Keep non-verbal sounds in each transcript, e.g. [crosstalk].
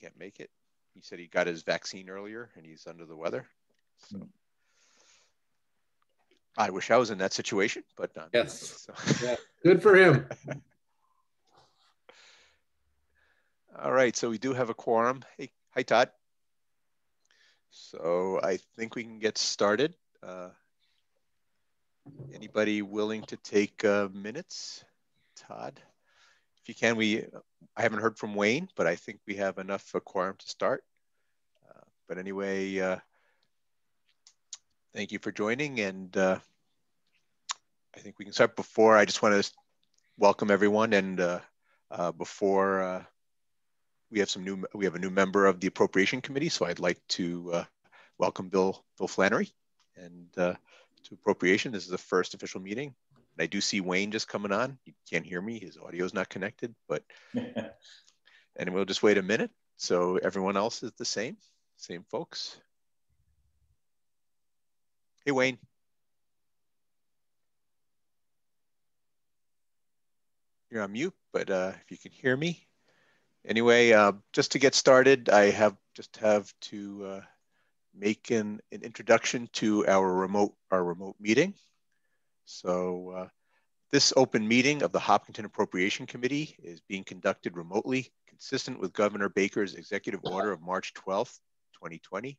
can't make it. He said he got his vaccine earlier and he's under the weather. So I wish I was in that situation, but not. Yes. So. Yeah. Good for him. [laughs] All right. So we do have a quorum. Hey, hi, Todd. So I think we can get started. Uh, anybody willing to take uh, minutes? Todd? If you can, we, I haven't heard from Wayne, but I think we have enough for quorum to start. Uh, but anyway, uh, thank you for joining. And uh, I think we can start before, I just want to welcome everyone. And uh, uh, before uh, we have some new, we have a new member of the appropriation committee. So I'd like to welcome Bill, Bill Flannery and to appropriation. This is the first official meeting. And I do see Wayne just coming on. You can't hear me. His audio is not connected, but [laughs] and we'll just wait a minute. So everyone else is the same, same folks. Hey, Wayne. You're on mute, but uh, if you can hear me. Anyway, uh, just to get started, I have just have to uh, make an, an introduction to our remote our remote meeting. So uh, this open meeting of the Hopkinton Appropriation Committee is being conducted remotely, consistent with Governor Baker's executive order of March 12, 2020,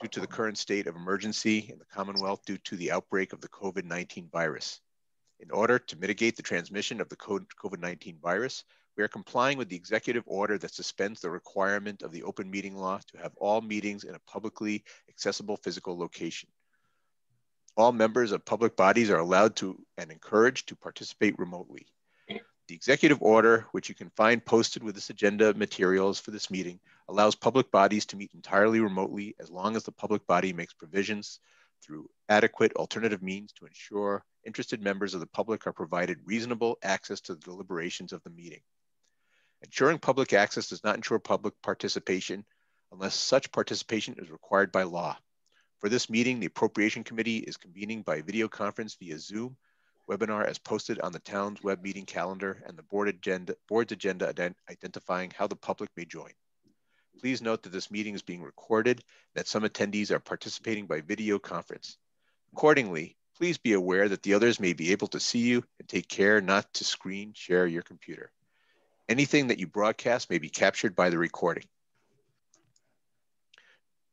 due to the current state of emergency in the Commonwealth due to the outbreak of the COVID-19 virus. In order to mitigate the transmission of the COVID-19 virus, we are complying with the executive order that suspends the requirement of the open meeting law to have all meetings in a publicly accessible physical location. All members of public bodies are allowed to and encouraged to participate remotely. The executive order, which you can find posted with this agenda materials for this meeting, allows public bodies to meet entirely remotely as long as the public body makes provisions through adequate alternative means to ensure interested members of the public are provided reasonable access to the deliberations of the meeting. Ensuring public access does not ensure public participation unless such participation is required by law. For this meeting, the Appropriation Committee is convening by video conference via Zoom webinar as posted on the town's web meeting calendar and the board agenda, board's agenda ident identifying how the public may join. Please note that this meeting is being recorded, that some attendees are participating by video conference. Accordingly, please be aware that the others may be able to see you and take care not to screen share your computer. Anything that you broadcast may be captured by the recording.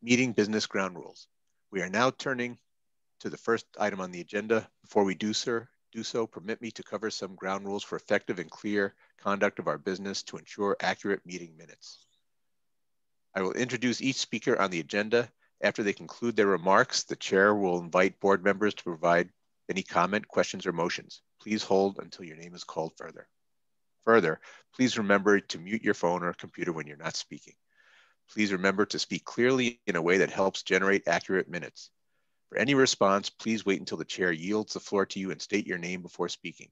Meeting business ground rules. We are now turning to the first item on the agenda. Before we do, sir, do so, permit me to cover some ground rules for effective and clear conduct of our business to ensure accurate meeting minutes. I will introduce each speaker on the agenda. After they conclude their remarks, the chair will invite board members to provide any comment, questions, or motions. Please hold until your name is called further. Further, please remember to mute your phone or computer when you're not speaking. Please remember to speak clearly in a way that helps generate accurate minutes. For any response, please wait until the chair yields the floor to you and state your name before speaking.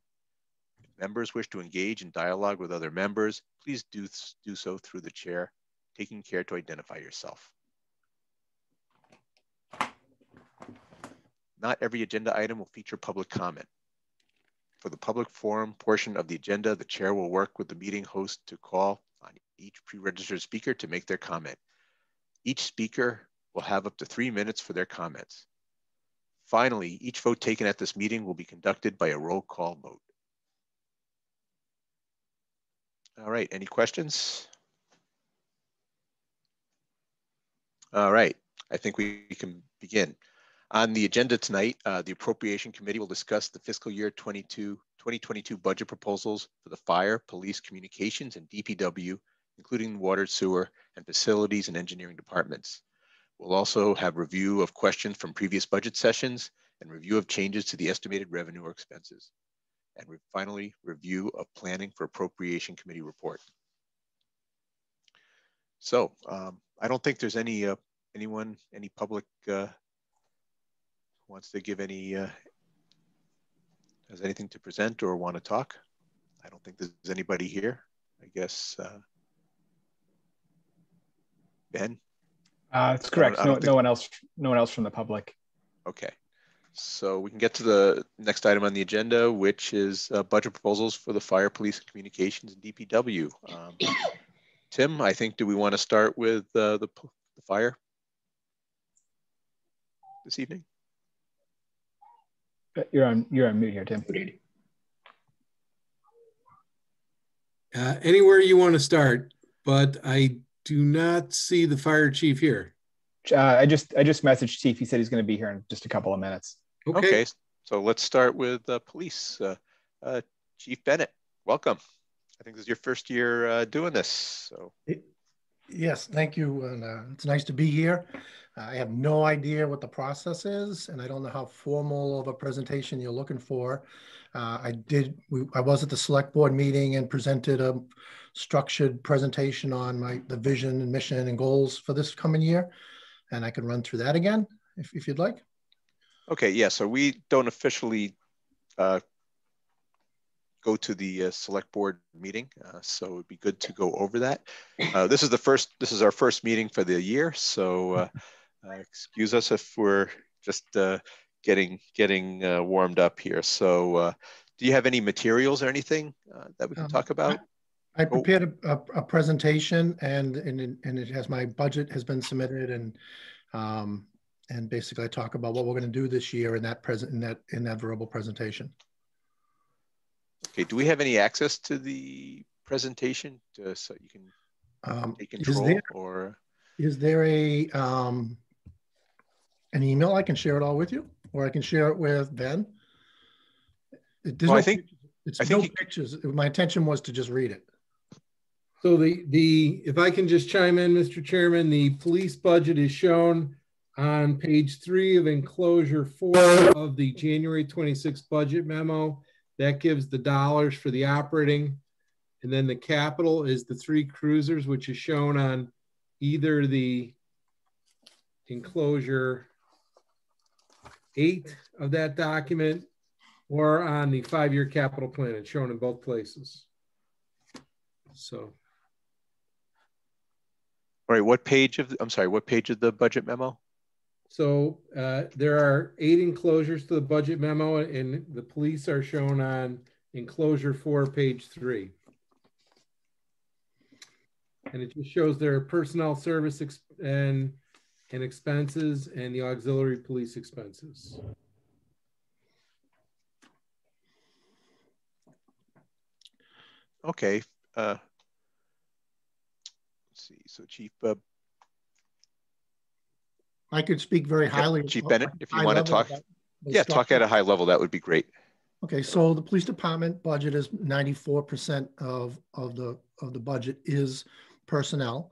If members wish to engage in dialogue with other members, please do, do so through the chair, taking care to identify yourself. Not every agenda item will feature public comment. For the public forum portion of the agenda, the chair will work with the meeting host to call each pre-registered speaker to make their comment. Each speaker will have up to three minutes for their comments. Finally, each vote taken at this meeting will be conducted by a roll call vote. All right, any questions? All right, I think we can begin. On the agenda tonight, uh, the Appropriation Committee will discuss the fiscal year 22, 2022 budget proposals for the fire, police, communications, and DPW including water, sewer, and facilities and engineering departments. We'll also have review of questions from previous budget sessions and review of changes to the estimated revenue or expenses. And re finally, review of planning for appropriation committee report. So um, I don't think there's any uh, anyone, any public uh, wants to give any, uh, has anything to present or want to talk. I don't think there's anybody here. I guess uh, Ben? Uh, that's correct. No, think... no one else. No one else from the public. Okay. So we can get to the next item on the agenda, which is uh, budget proposals for the fire, police, and communications, and DPW. Um, Tim, I think, do we want to start with uh, the, the fire this evening? Uh, you're on, you're on mute here, Tim. Uh, anywhere you want to start, but I do not see the fire chief here. Uh, I just I just messaged Chief. He said he's going to be here in just a couple of minutes. Okay, okay so let's start with uh, police. Uh, uh, chief Bennett, welcome. I think this is your first year uh, doing this. So yes, thank you, and uh, it's nice to be here. I have no idea what the process is, and I don't know how formal of a presentation you're looking for. Uh, I did. We, I was at the select board meeting and presented a structured presentation on my the vision and mission and goals for this coming year, and I can run through that again if, if you'd like. Okay. Yeah. So we don't officially uh, go to the uh, select board meeting. Uh, so it'd be good to go over that. Uh, this is the first, this is our first meeting for the year. So uh, uh, excuse us if we're just uh, getting getting warmed up here. So do you have any materials or anything that we can um, talk about? I, I oh. prepared oh. a, a, presentation and, and, and it has my budget has been submitted and um, and basically I talk about what we're going to do this year in that present in that in that verbal presentation. Okay, do we have any access to the presentation to, so you can um, take control is there, or? Is there a, um, an email I can share it all with you or I can share it with Ben? There's well, no I think, it's I no think pictures. My intention was to just read it. So the, the, if I can just chime in, Mr. Chairman, the police budget is shown on page three of enclosure four of the January 26th budget memo. That gives the dollars for the operating. And then the capital is the three cruisers, which is shown on either the enclosure eight of that document or on the five-year capital plan. It's shown in both places. So. All right, what page of, I'm sorry, what page of the budget memo? So uh, there are eight enclosures to the budget memo, and the police are shown on enclosure four, page three. And it just shows their personnel service and, and expenses and the auxiliary police expenses. Okay. Uh, let's see. So Chief uh, I could speak very highly. Chief Bennett, if you want to talk, yeah, talk at a high level, that would be great. Okay, so the police department budget is 94% of, of the of the budget is personnel.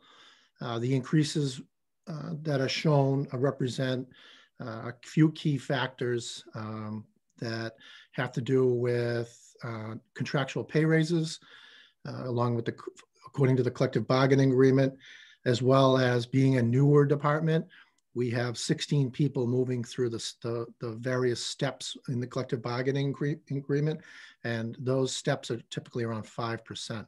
Uh, the increases uh, that are shown uh, represent uh, a few key factors um, that have to do with uh, contractual pay raises, along with the according to the collective bargaining agreement, as well as being a newer department we have 16 people moving through the, the, the various steps in the collective bargaining agreement, and those steps are typically around 5%.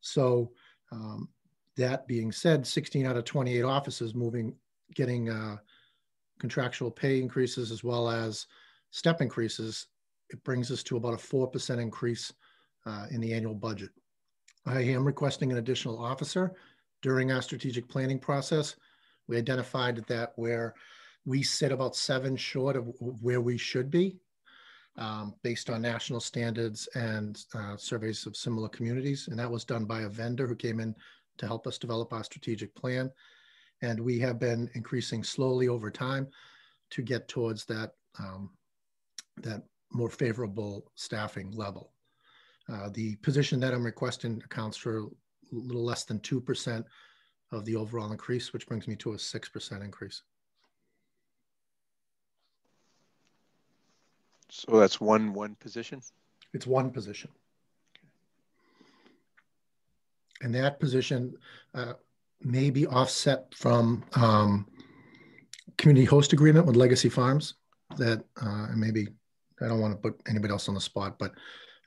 So um, that being said, 16 out of 28 offices moving, getting uh, contractual pay increases as well as step increases, it brings us to about a 4% increase uh, in the annual budget. I am requesting an additional officer during our strategic planning process we identified that where we sit about seven short of where we should be um, based on national standards and uh, surveys of similar communities. And that was done by a vendor who came in to help us develop our strategic plan. And we have been increasing slowly over time to get towards that, um, that more favorable staffing level. Uh, the position that I'm requesting accounts for a little less than 2% of the overall increase, which brings me to a 6% increase. So that's one one position? It's one position. And that position uh, may be offset from um, community host agreement with Legacy Farms that uh, maybe, I don't want to put anybody else on the spot, but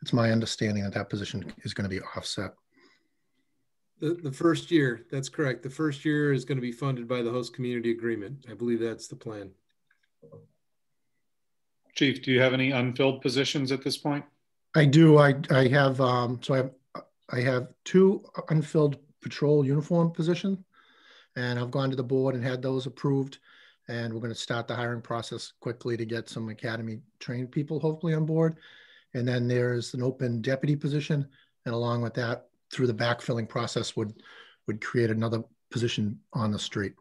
it's my understanding that that position is going to be offset. The, the first year, that's correct. The first year is going to be funded by the host community agreement. I believe that's the plan. Chief, do you have any unfilled positions at this point? I do. I, I have, um, so I have, I have two unfilled patrol uniform position. And I've gone to the board and had those approved. And we're going to start the hiring process quickly to get some academy trained people hopefully on board. And then there's an open deputy position. And along with that, through the backfilling process would would create another position on the street.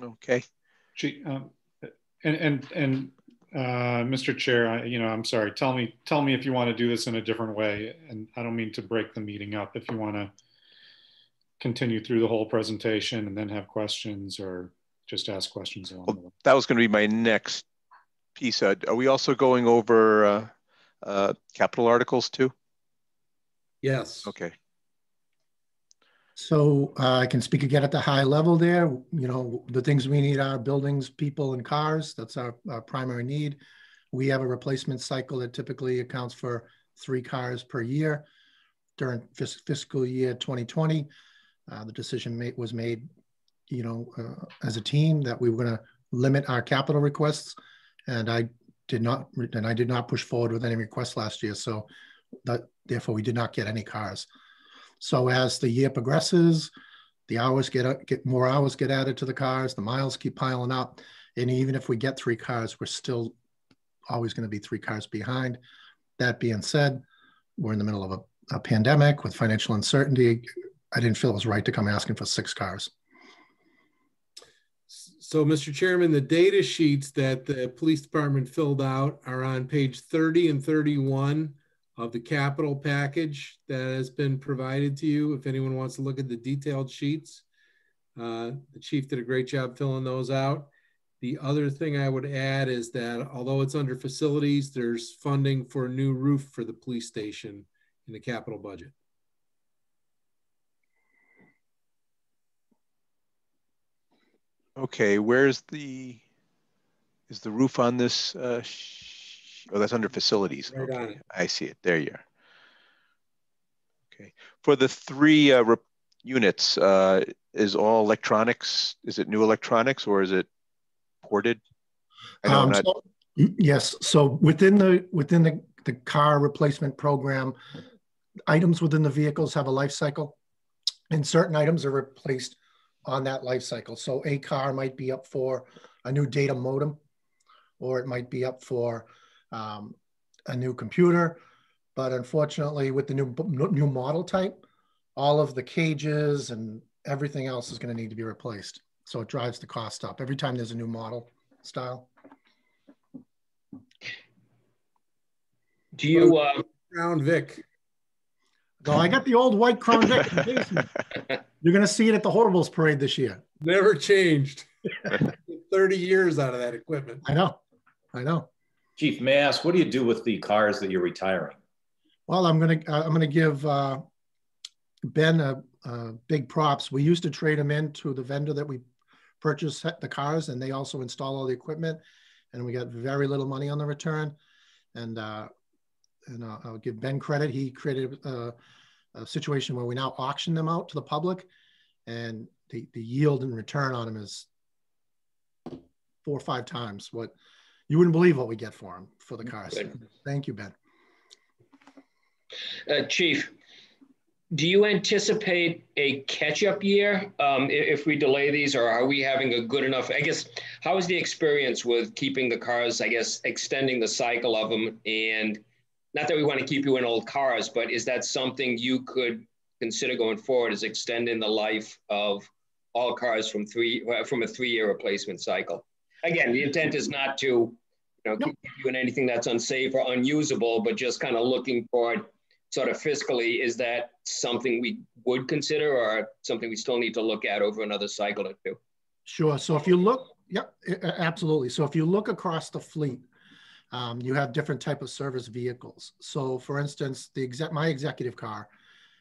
Okay. Um, and and and uh, Mr. Chair, I, you know, I'm sorry. Tell me, tell me if you want to do this in a different way. And I don't mean to break the meeting up. If you want to continue through the whole presentation and then have questions, or just ask questions along well, That was going to be my next piece. Uh, are we also going over uh, uh, capital articles too? Yes. Okay. So uh, I can speak again at the high level there. You know, the things we need are buildings, people, and cars. That's our, our primary need. We have a replacement cycle that typically accounts for three cars per year. During fis fiscal year 2020, uh, the decision was made, you know, uh, as a team that we were going to limit our capital requests, and I did not, and I did not push forward with any requests last year. So that therefore we did not get any cars. So as the year progresses, the hours get get more hours get added to the cars, the miles keep piling up, and even if we get three cars, we're still always going to be three cars behind. That being said, we're in the middle of a, a pandemic with financial uncertainty. I didn't feel it was right to come asking for six cars. So, Mr. Chairman, the data sheets that the police department filled out are on page 30 and 31 of the capital package that has been provided to you. If anyone wants to look at the detailed sheets, uh, the chief did a great job filling those out. The other thing I would add is that although it's under facilities, there's funding for a new roof for the police station in the capital budget. Okay, where's the, is the roof on this uh, Oh, that's under facilities. Right okay. I see it. There you are. Okay. For the three uh, units, uh, is all electronics? Is it new electronics or is it ported? I know um, not... so, yes. So within the within the, the car replacement program, items within the vehicles have a life cycle, and certain items are replaced on that life cycle. So a car might be up for a new data modem, or it might be up for um, a new computer. But unfortunately, with the new new model type, all of the cages and everything else is going to need to be replaced. So it drives the cost up every time there's a new model style. Do you uh, Crown Vic? No, I got the old white Crown Vic in the basement. [laughs] You're going to see it at the Horribles parade this year. Never changed. [laughs] 30 years out of that equipment. I know. I know. Chief, may I ask, what do you do with the cars that you're retiring? Well, I'm gonna uh, I'm gonna give uh, Ben a, a, big props. We used to trade them in to the vendor that we purchased the cars, and they also install all the equipment, and we got very little money on the return. And uh, and uh, I'll give Ben credit. He created a, a, situation where we now auction them out to the public, and the the yield and return on them is four or five times what you wouldn't believe what we get for them for the cars. Good. Thank you, Ben. Uh, Chief, do you anticipate a catch-up year um, if we delay these, or are we having a good enough? I guess how is the experience with keeping the cars? I guess extending the cycle of them, and not that we want to keep you in old cars, but is that something you could consider going forward? Is extending the life of all cars from three from a three-year replacement cycle? Again, the intent is not to, you know, keep you anything that's unsafe or unusable, but just kind of looking for sort of fiscally, is that something we would consider or something we still need to look at over another cycle or two? Sure. So if you look, yeah, absolutely. So if you look across the fleet, um, you have different type of service vehicles. So for instance, the exec, my executive car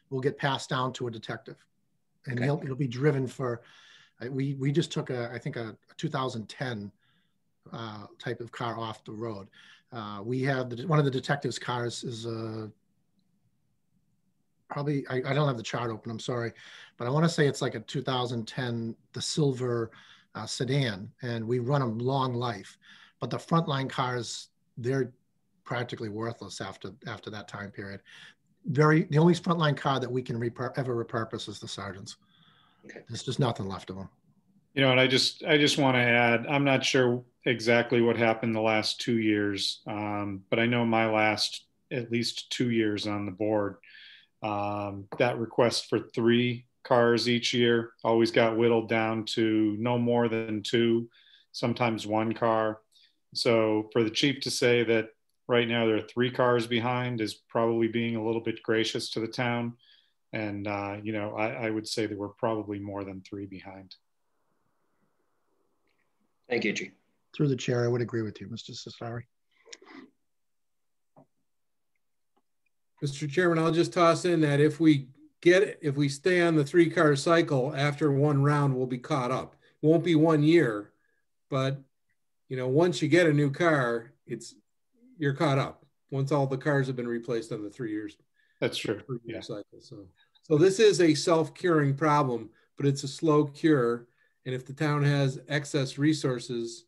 will get passed down to a detective and okay. it'll be driven for we we just took a I think a, a 2010 uh, type of car off the road. Uh, we have the, one of the detectives' cars is a probably I, I, don't have the chart open. I'm sorry, but I want to say it's like a 2010 the silver uh, sedan, and we run a long life. but the frontline cars, they're practically worthless after after that time period. Very the only frontline car that we can ever repurpose is the sergeants. Okay. There's just nothing left of them. You know, and I just I just want to add, I'm not sure exactly what happened the last two years, um, but I know my last at least two years on the board, um, that request for three cars each year always got whittled down to no more than two, sometimes one car. So for the chief to say that right now there are three cars behind is probably being a little bit gracious to the town. And, uh, you know, I, I would say that we're probably more than three behind. Thank you, Chief. Through the chair, I would agree with you, Mr. Cestari. Mr. Chairman, I'll just toss in that if we get, it, if we stay on the three car cycle after one round, we'll be caught up. Won't be one year, but you know, once you get a new car, it's, you're caught up. Once all the cars have been replaced on the three years. That's true. Yeah. Cycle. So, so this is a self-curing problem, but it's a slow cure. And if the town has excess resources,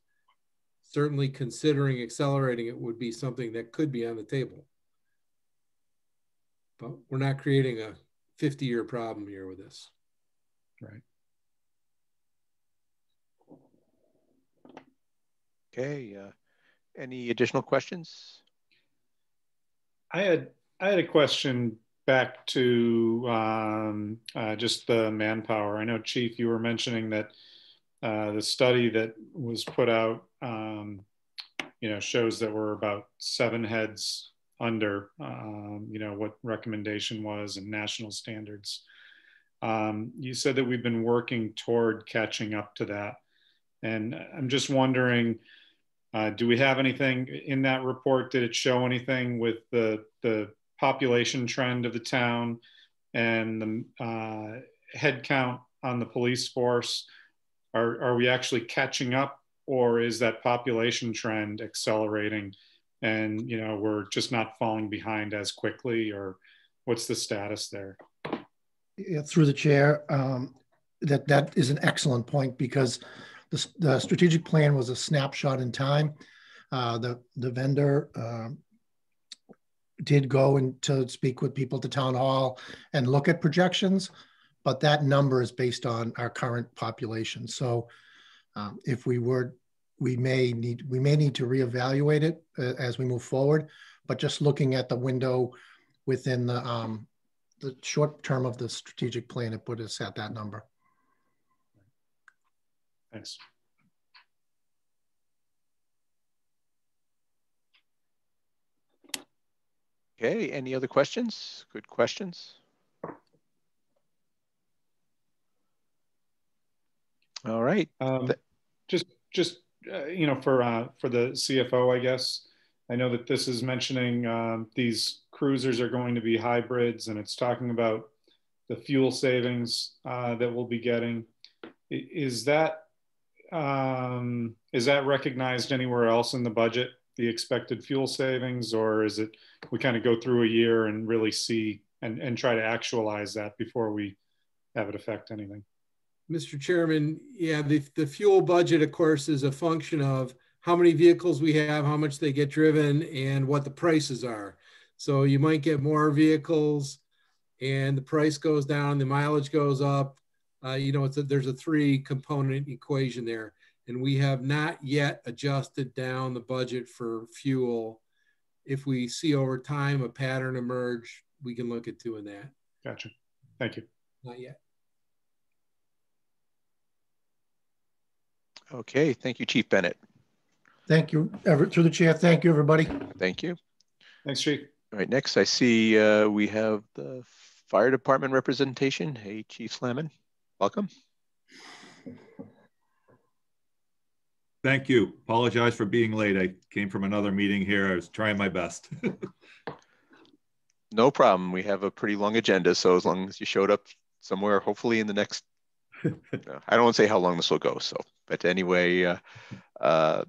certainly considering accelerating it would be something that could be on the table. But we're not creating a 50 year problem here with this. Right. Okay. Uh, any additional questions? I had I had a question back to um, uh, just the manpower. I know, Chief, you were mentioning that uh, the study that was put out, um, you know, shows that we're about seven heads under, um, you know, what recommendation was and national standards. Um, you said that we've been working toward catching up to that. And I'm just wondering, uh, do we have anything in that report? Did it show anything with the, the population trend of the town and the uh, on the police force? Are, are we actually catching up or is that population trend accelerating and you know we're just not falling behind as quickly or what's the status there yeah, through the chair um, that that is an excellent point because the, the, strategic plan was a snapshot in time uh, the the vendor uh, did go and to speak with people to town hall and look at projections but that number is based on our current population so um, if we were we may need we may need to reevaluate it uh, as we move forward. But just looking at the window within the um, the short term of the strategic plan, it put us at that number. Thanks. Okay, any other questions? Good questions. All right. Um, just just uh, you know, for uh, for the CFO, I guess. I know that this is mentioning um, these cruisers are going to be hybrids, and it's talking about the fuel savings uh, that we'll be getting. Is that um, is that recognized anywhere else in the budget? The expected fuel savings, or is it we kind of go through a year and really see and, and try to actualize that before we have it affect anything? Mr. Chairman, yeah, the, the fuel budget, of course, is a function of how many vehicles we have, how much they get driven, and what the prices are. So you might get more vehicles and the price goes down, the mileage goes up. Uh, you know, it's a, there's a three component equation there. And we have not yet adjusted down the budget for fuel. If we see over time a pattern emerge, we can look at doing that. Gotcha. Thank you. Not yet. Okay, thank you, Chief Bennett. Thank you, Everett, through the chair. Thank you, everybody. Thank you. Thanks, Chief. All right, next I see uh, we have the fire department representation. Hey, Chief Slaman, welcome. Thank you. Apologize for being late. I came from another meeting here. I was trying my best. [laughs] no problem. We have a pretty long agenda, so as long as you showed up somewhere, hopefully in the next [laughs] I don't want to say how long this will go. So, but anyway, uh, uh,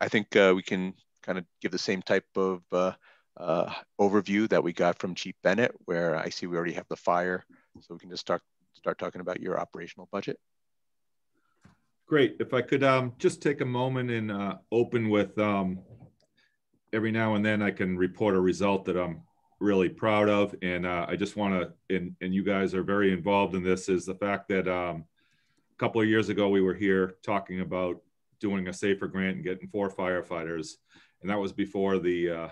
I think uh, we can kind of give the same type of uh, uh, overview that we got from Chief Bennett, where I see we already have the fire, so we can just start start talking about your operational budget. Great. If I could um, just take a moment and uh, open with um, every now and then I can report a result that I'm really proud of. And uh, I just want to, and, and you guys are very involved in this, is the fact that um, a couple of years ago we were here talking about doing a safer grant and getting four firefighters. And that was before the uh,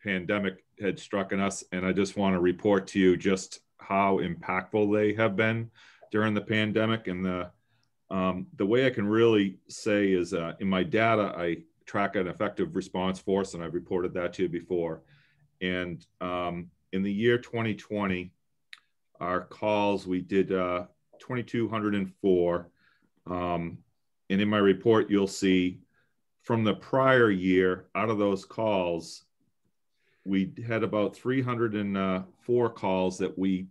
pandemic had struck on us. And I just want to report to you just how impactful they have been during the pandemic and the um, the way I can really say is uh, in my data, I track an effective response force, and I've reported that to you before. And um, in the year 2020, our calls, we did uh, 2,204. Um, and in my report, you'll see from the prior year, out of those calls, we had about 304 calls that we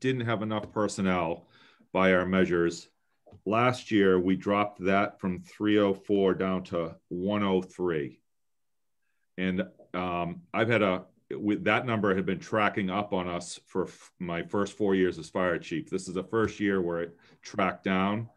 didn't have enough personnel by our measures last year we dropped that from 304 down to 103 and um, i've had a with that number had been tracking up on us for f- my first four years as fire chief. This is the first year where it tracked down.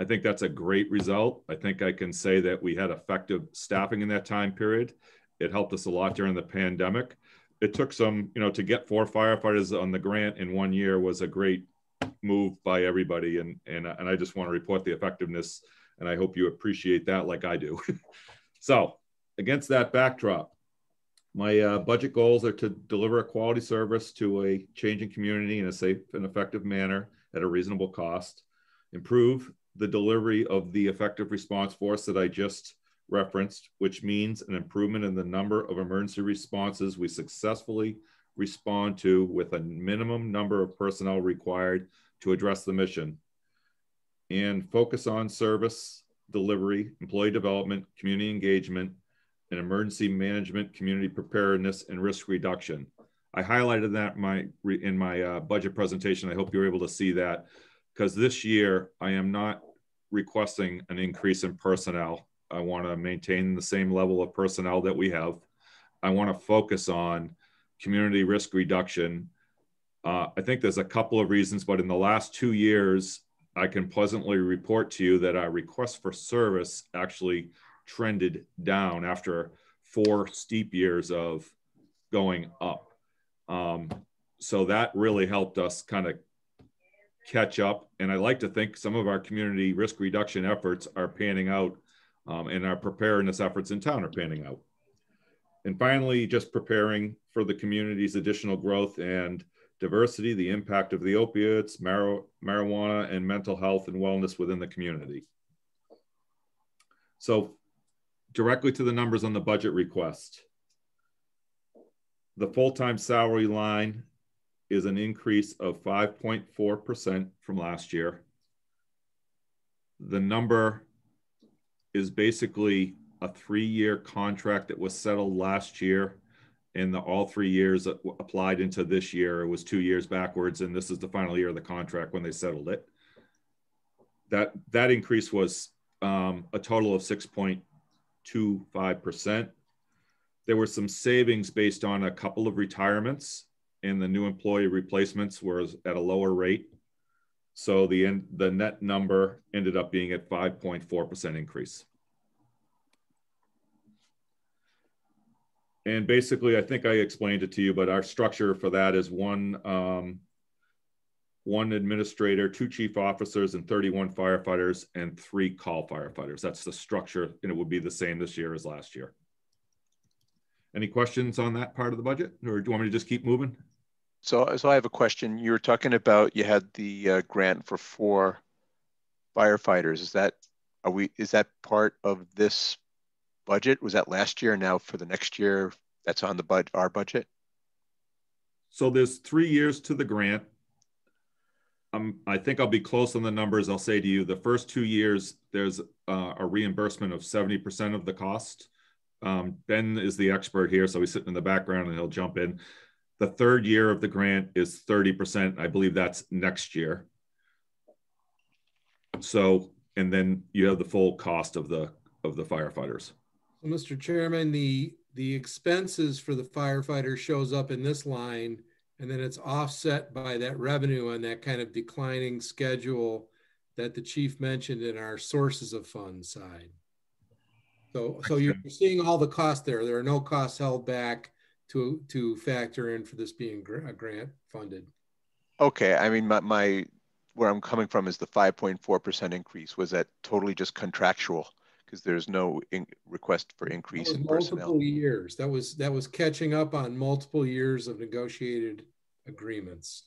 I think that's a great result. I think i can say that we had effective staffing in that time period. It helped us a lot during the pandemic. It took some you know to get four firefighters on the grant in one year was a great move by everybody. And, and, and I just want to report the effectiveness. And I hope you appreciate that like I do. [laughs] so against that backdrop, my uh, budget goals are to deliver a quality service to a changing community in a safe and effective manner at a reasonable cost, improve the delivery of the effective response force that I just referenced, which means an improvement in the number of emergency responses we successfully respond to with a minimum number of personnel required to address the mission and focus on service delivery, employee development, community engagement, and emergency management, community preparedness, and risk reduction. I highlighted that in my, in my uh, budget presentation. I hope you're able to see that because this year I am not requesting an increase in personnel. I want to maintain the same level of personnel that we have. I want to focus on community risk reduction. Uh, I think there's a couple of reasons, but in the last two years, I can pleasantly report to you that our request for service actually trended down after four steep years of going up. Um, so that really helped us kind of catch up. And I like to think some of our community risk reduction efforts are panning out um, and our preparedness efforts in town are panning out. And finally, just preparing for the community's additional growth and diversity, the impact of the opiates, mar marijuana, and mental health and wellness within the community. So directly to the numbers on the budget request. The full-time salary line is an increase of 5.4% from last year. The number is basically a three-year contract that was settled last year and the, all three years applied into this year. It was two years backwards, and this is the final year of the contract when they settled it. That that increase was um, a total of 6.25 percent. There were some savings based on a couple of retirements, and the new employee replacements were at a lower rate. So the end, the net number ended up being at 5.4 percent increase. And basically, I think I explained it to you, but our structure for that is one um, one administrator, two chief officers, and 31 firefighters, and three call firefighters. That's the structure, and it would be the same this year as last year. Any questions on that part of the budget, or do you want me to just keep moving? So, so I have a question. You were talking about you had the uh, grant for four firefighters. Is that are we? Is that part of this budget? Was that last year? Now for the next year, that's on the bud our budget. So there's three years to the grant. Um, I think I'll be close on the numbers. I'll say to you, the first two years, there's uh, a reimbursement of 70% of the cost. Um, ben is the expert here, so he's sitting in the background and he'll jump in. The third year of the grant is 30%. I believe that's next year. So, and then you have the full cost of the of the firefighters. So, Mr. Chairman, the the expenses for the firefighter shows up in this line, and then it's offset by that revenue on that kind of declining schedule that the chief mentioned in our sources of funds side. So, so you're seeing all the costs there. There are no costs held back to to factor in for this being a uh, grant funded. Okay, I mean my, my where I'm coming from is the 5.4% increase. Was that totally just contractual? Because there's no request for increase in personnel. multiple years. That was that was catching up on multiple years of negotiated agreements.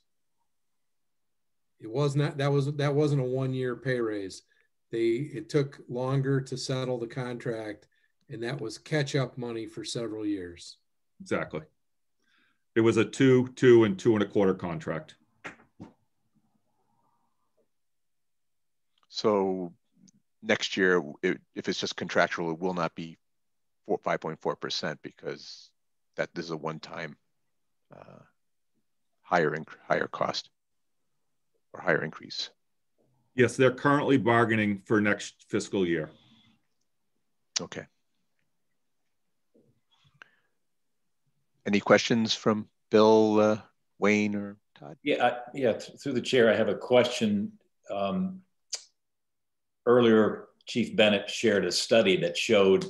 It was not that was that wasn't a one year pay raise. They it took longer to settle the contract, and that was catch up money for several years. Exactly. It was a two, two, and two and a quarter contract. So next year, it, if it's just contractual, it will not be 5.4% because that this is a one-time uh, higher higher cost or higher increase. Yes, they're currently bargaining for next fiscal year. Okay. Any questions from Bill, uh, Wayne, or Todd? Yeah, I, yeah. Th through the chair, I have a question. Um, earlier, Chief Bennett shared a study that showed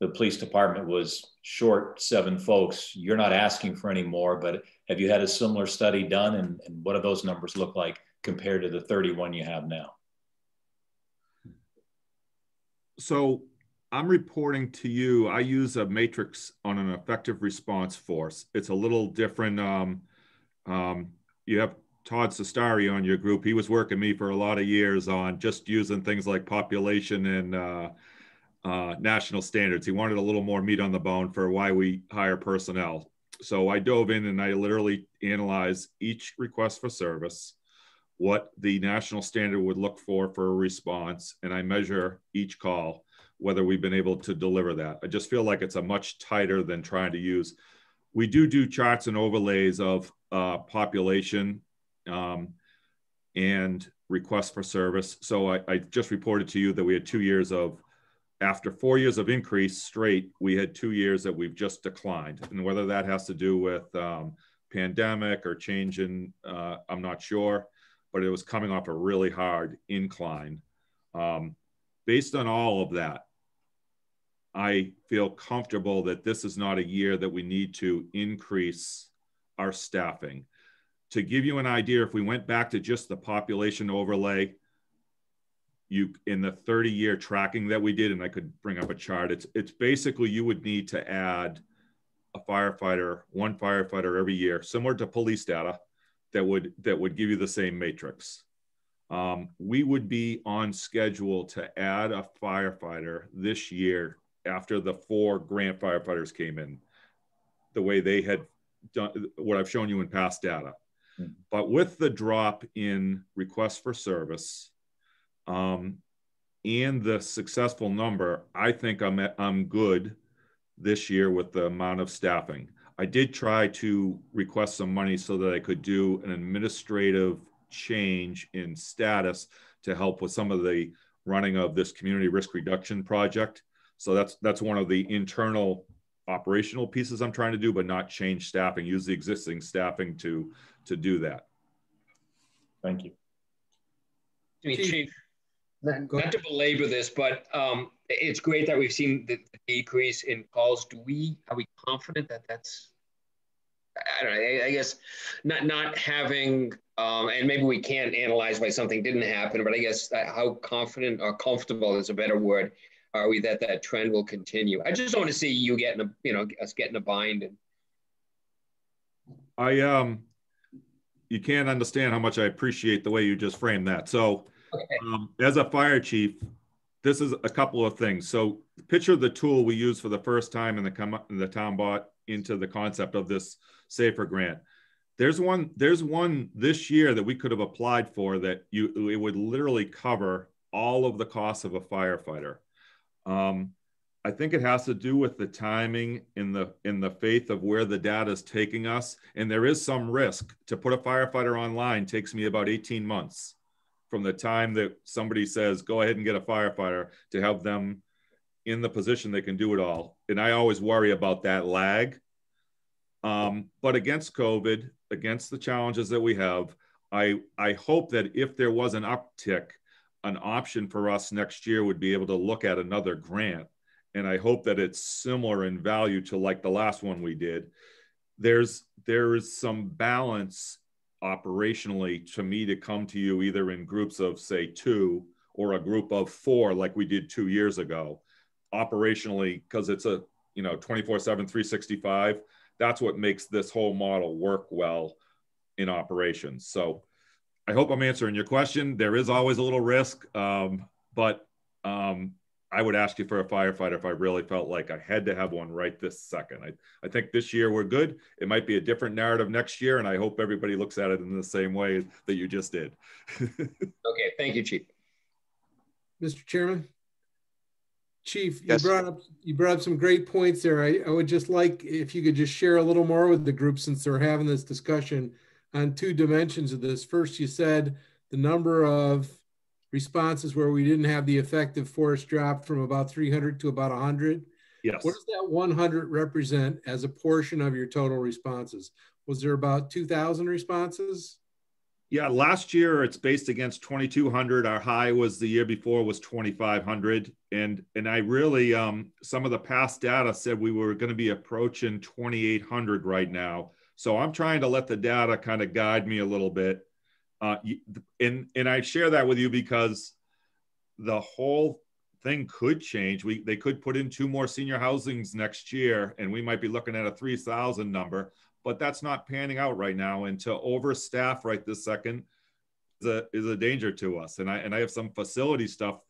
the police department was short seven folks. You're not asking for any more, but have you had a similar study done, and, and what do those numbers look like compared to the 31 you have now? So I'm reporting to you, I use a matrix on an effective response force. It's a little different. Um, um, you have Todd Cestari on your group. He was working me for a lot of years on just using things like population and uh, uh, national standards. He wanted a little more meat on the bone for why we hire personnel. So I dove in and I literally analyzed each request for service, what the national standard would look for for a response, and I measure each call whether we've been able to deliver that. I just feel like it's a much tighter than trying to use. We do do charts and overlays of uh, population um, and requests for service. So I, I, just reported to you that we had two years of, after four years of increase straight, we had two years that we've just declined. And whether that has to do with um, pandemic or change in, uh, I'm not sure, but it was coming off a really hard incline. Um, based on all of that, I feel comfortable that this is not a year that we need to increase our staffing. To give you an idea, if we went back to just the population overlay, you in the 30 year tracking that we did, and I could bring up a chart, it's it's basically you would need to add a firefighter, one firefighter every year, similar to police data that would that would give you the same matrix. Um, we would be on schedule to add a firefighter this year after the four grant firefighters came in, the way they had done what I've shown you in past data. Mm-hmm. But with the drop in requests for service um, and the successful number, I think I'm, I'm good this year with the amount of staffing. I did try to request some money so that I could do an administrative change in status to help with some of the running of this community risk reduction project. So that's that's one of the internal operational pieces I'm trying to do, but not change staffing. Use the existing staffing to to do that. Thank you. I mean, Chief, not to belabor this, but um, it's great that we've seen the, the decrease in calls. Do we are we confident that that's I don't know. I, I guess not not having, um, and maybe we can't analyze why something didn't happen, but I guess how confident or comfortable is a better word are we that that trend will continue? I just don't want to see you getting a, you know, us getting a bind. And... I, um, you can't understand how much I appreciate the way you just framed that. So, okay. um, as a fire chief, this is a couple of things. So, picture the tool we use for the first time in the come in the town bought into the concept of this safer grant. There's one. There's one this year that we could have applied for that you it would literally cover all of the costs of a firefighter. Um, I think it has to do with the timing in the in the faith of where the data is taking us, and there is some risk. To put a firefighter online takes me about 18 months from the time that somebody says go ahead and get a firefighter to have them in the position they can do it all. And I always worry about that lag. Um, but against COVID, against the challenges that we have, I I hope that if there was an uptick an option for us next year would be able to look at another grant. And I hope that it's similar in value to like the last one we did. There's there is some balance operationally to me to come to you either in groups of say two or a group of four like we did two years ago. Operationally because it's a you know 24 7 365 that's what makes this whole model work well in operations. So i hope i'm answering your question. There is always a little risk um, but um, I would ask you for a firefighter if I really felt like I had to have one right this second. I, I think this year we're good. It might be a different narrative next year, and I hope everybody looks at it in the same way that you just did. [laughs] okay, thank you, Chief. Mr. Chairman. Chief, yes. you brought up you brought up some great points there. I, I would just like if you could just share a little more with the group since they're having this discussion on two dimensions of this. First, you said the number of responses where we didn't have the effective force drop from about 300 to about 100. Yes. What does that 100 represent as a portion of your total responses? Was there about 2,000 responses? Yeah, last year it's based against 2,200. Our high was the year before was 2,500, and and I really um, some of the past data said we were going to be approaching 2,800 right now. So I'm trying to let the data kind of guide me a little bit. Uh, and and I share that with you because the whole thing could change. We they could put in two more senior housings next year, and we might be looking at a three thousand number. But that's not panning out right now, and to overstaff right this second is a is a danger to us. And I and I have some facility stuff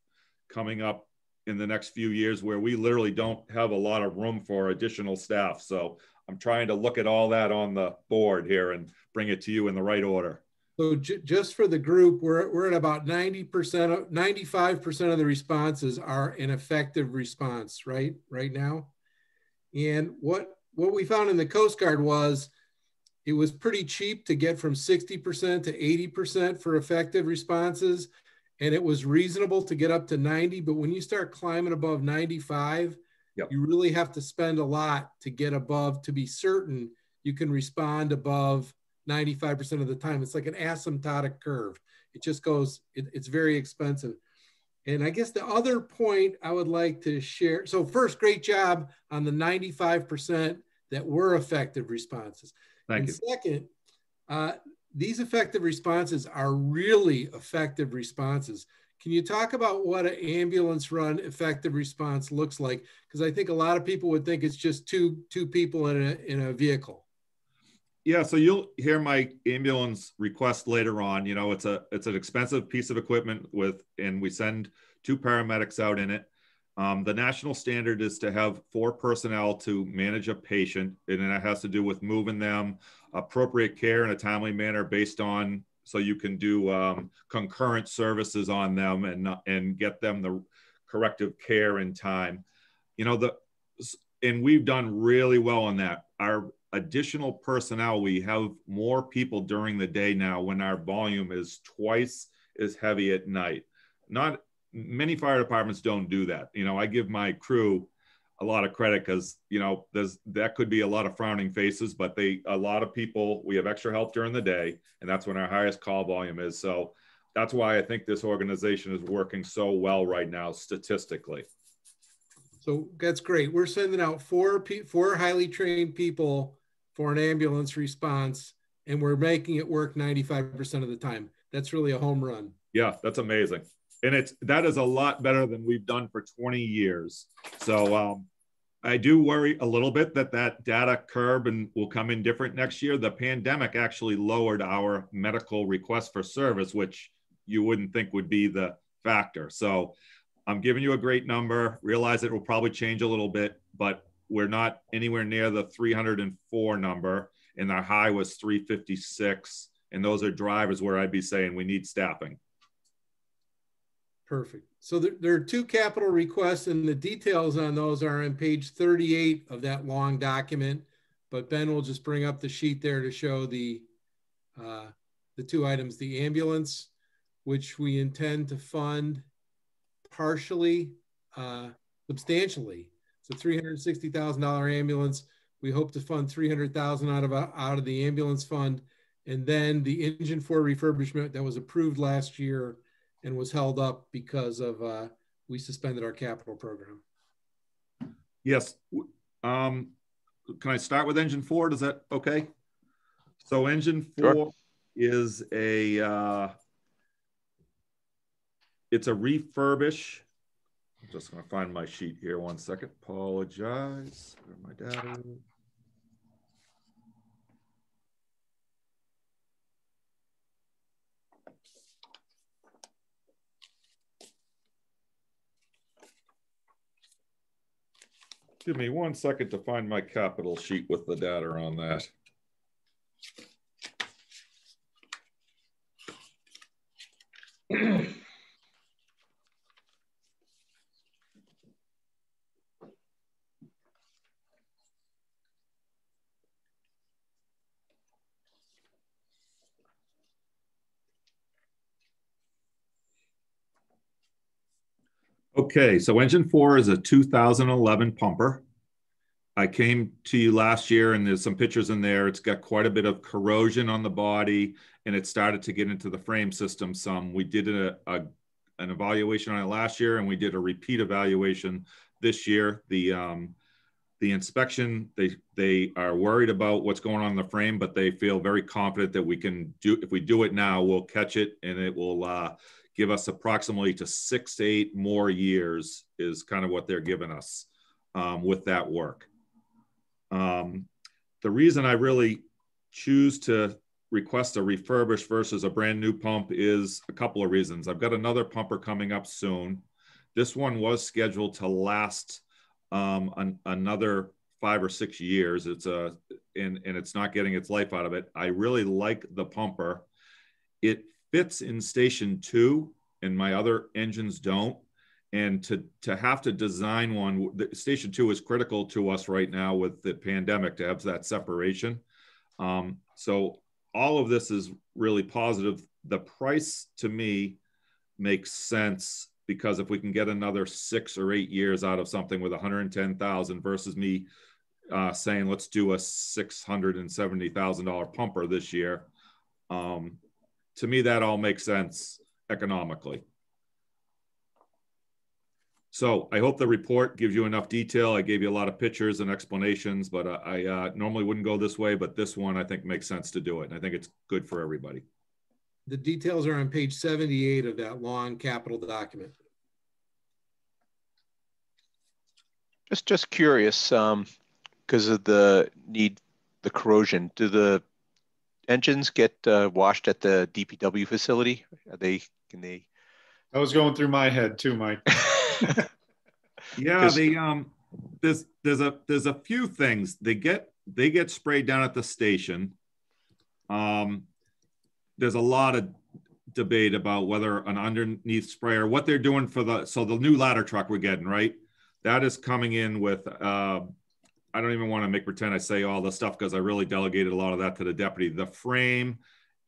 coming up in the next few years where we literally don't have a lot of room for additional staff. So I'm trying to look at all that on the board here and bring it to you in the right order. So just for the group, we're, we're at about 90%, 95% of the responses are an effective response, right? Right now. And what, what we found in the Coast Guard was it was pretty cheap to get from 60% to 80% for effective responses. And it was reasonable to get up to 90, but when you start climbing above 95, yep. you really have to spend a lot to get above to be certain you can respond above 95% of the time. It's like an asymptotic curve. It just goes, it, it's very expensive. And I guess the other point I would like to share. So, first, great job on the 95% that were effective responses. Thank and you. Second, uh, these effective responses are really effective responses. Can you talk about what an ambulance run effective response looks like? Because I think a lot of people would think it's just two two people in a in a vehicle. Yeah, so you'll hear my ambulance request later on. You know, it's a it's an expensive piece of equipment with, and we send two paramedics out in it. Um, the national standard is to have four personnel to manage a patient, and that has to do with moving them appropriate care in a timely manner based on so you can do um, concurrent services on them and and get them the corrective care in time. You know the and we've done really well on that. Our additional personnel. We have more people during the day now when our volume is twice as heavy at night. Not many fire departments don't do that. You know, I give my crew a lot of credit because you know there's that could be a lot of frowning faces, but they a lot of people we have extra help during the day, and that's when our highest call volume is. So that's why I think this organization is working so well right now statistically. So that's great. We're sending out four four highly trained people for an ambulance response, and we're making it work 95% of the time. That's really a home run. Yeah, that's amazing. And it's that is a lot better than we've done for 20 years. So um, I do worry a little bit that that data curb and will come in different next year. The pandemic actually lowered our medical request for service, which you wouldn't think would be the factor. So I'm giving you a great number. Realize it will probably change a little bit, but we're not anywhere near the 304 number, and our high was 356. And those are drivers where I'd be saying we need staffing. Perfect. So there, there, are two capital requests, and the details on those are on page 38 of that long document. But Ben will just bring up the sheet there to show the uh, the two items: the ambulance, which we intend to fund partially, uh, substantially it's a $360,000 ambulance. We hope to fund 300,000 out of out of the ambulance fund, and then the engine four refurbishment that was approved last year, and was held up because of uh, we suspended our capital program. Yes. Um, can I start with engine four? Is that okay? So engine four sure. is a uh, it's a refurbish. I'm just gonna find my sheet here. One second. Apologize. Where my data? Give me one second to find my capital sheet with the data on that. Okay, so engine four is a 2011 pumper. I came to you last year and there's some pictures in there. It's got quite a bit of corrosion on the body and it started to get into the frame system some. We did a, a an evaluation on it last year and we did a repeat evaluation this year. The um, the inspection they they are worried about what's going on in the frame, but they feel very confident that we can do if we do it now, we'll catch it and it will uh, give us approximately to six to eight more years is kind of what they're giving us um, with that work. Um, the reason I really choose to request a refurbish versus a brand new pump is a couple of reasons. I've got another pumper coming up soon. This one was scheduled to last um, an, another five or six years. It's a and and it's not getting its life out of it. I really like the pumper. It fits in station two, and my other engines don't. And to to have to design one, station two is critical to us right now with the pandemic to have that separation. Um, so all of this is really positive. The price to me makes sense because if we can get another six or eight years out of something with 110,000 versus me uh, saying let's do a $670,000 pumper this year, um, to me, that all makes sense economically. So I hope the report gives you enough detail. I gave you a lot of pictures and explanations, but I uh, normally wouldn't go this way, but this one I think makes sense to do it. And I think it's good for everybody. The details are on page 78 of that long capital document. Just, just curious, because um, of the need, the corrosion, do the engines get uh, washed at the DPW facility? Are they can they? That was going through my head too, Mike. [laughs] yeah, they um, there's there's a there's a few things they get they get sprayed down at the station. Um, there's a lot of debate about whether an underneath sprayer, what they're doing for the so the new ladder truck we're getting right, that is coming in with uh, I don't even want to make pretend I say all the stuff because I really delegated a lot of that to the deputy. The frame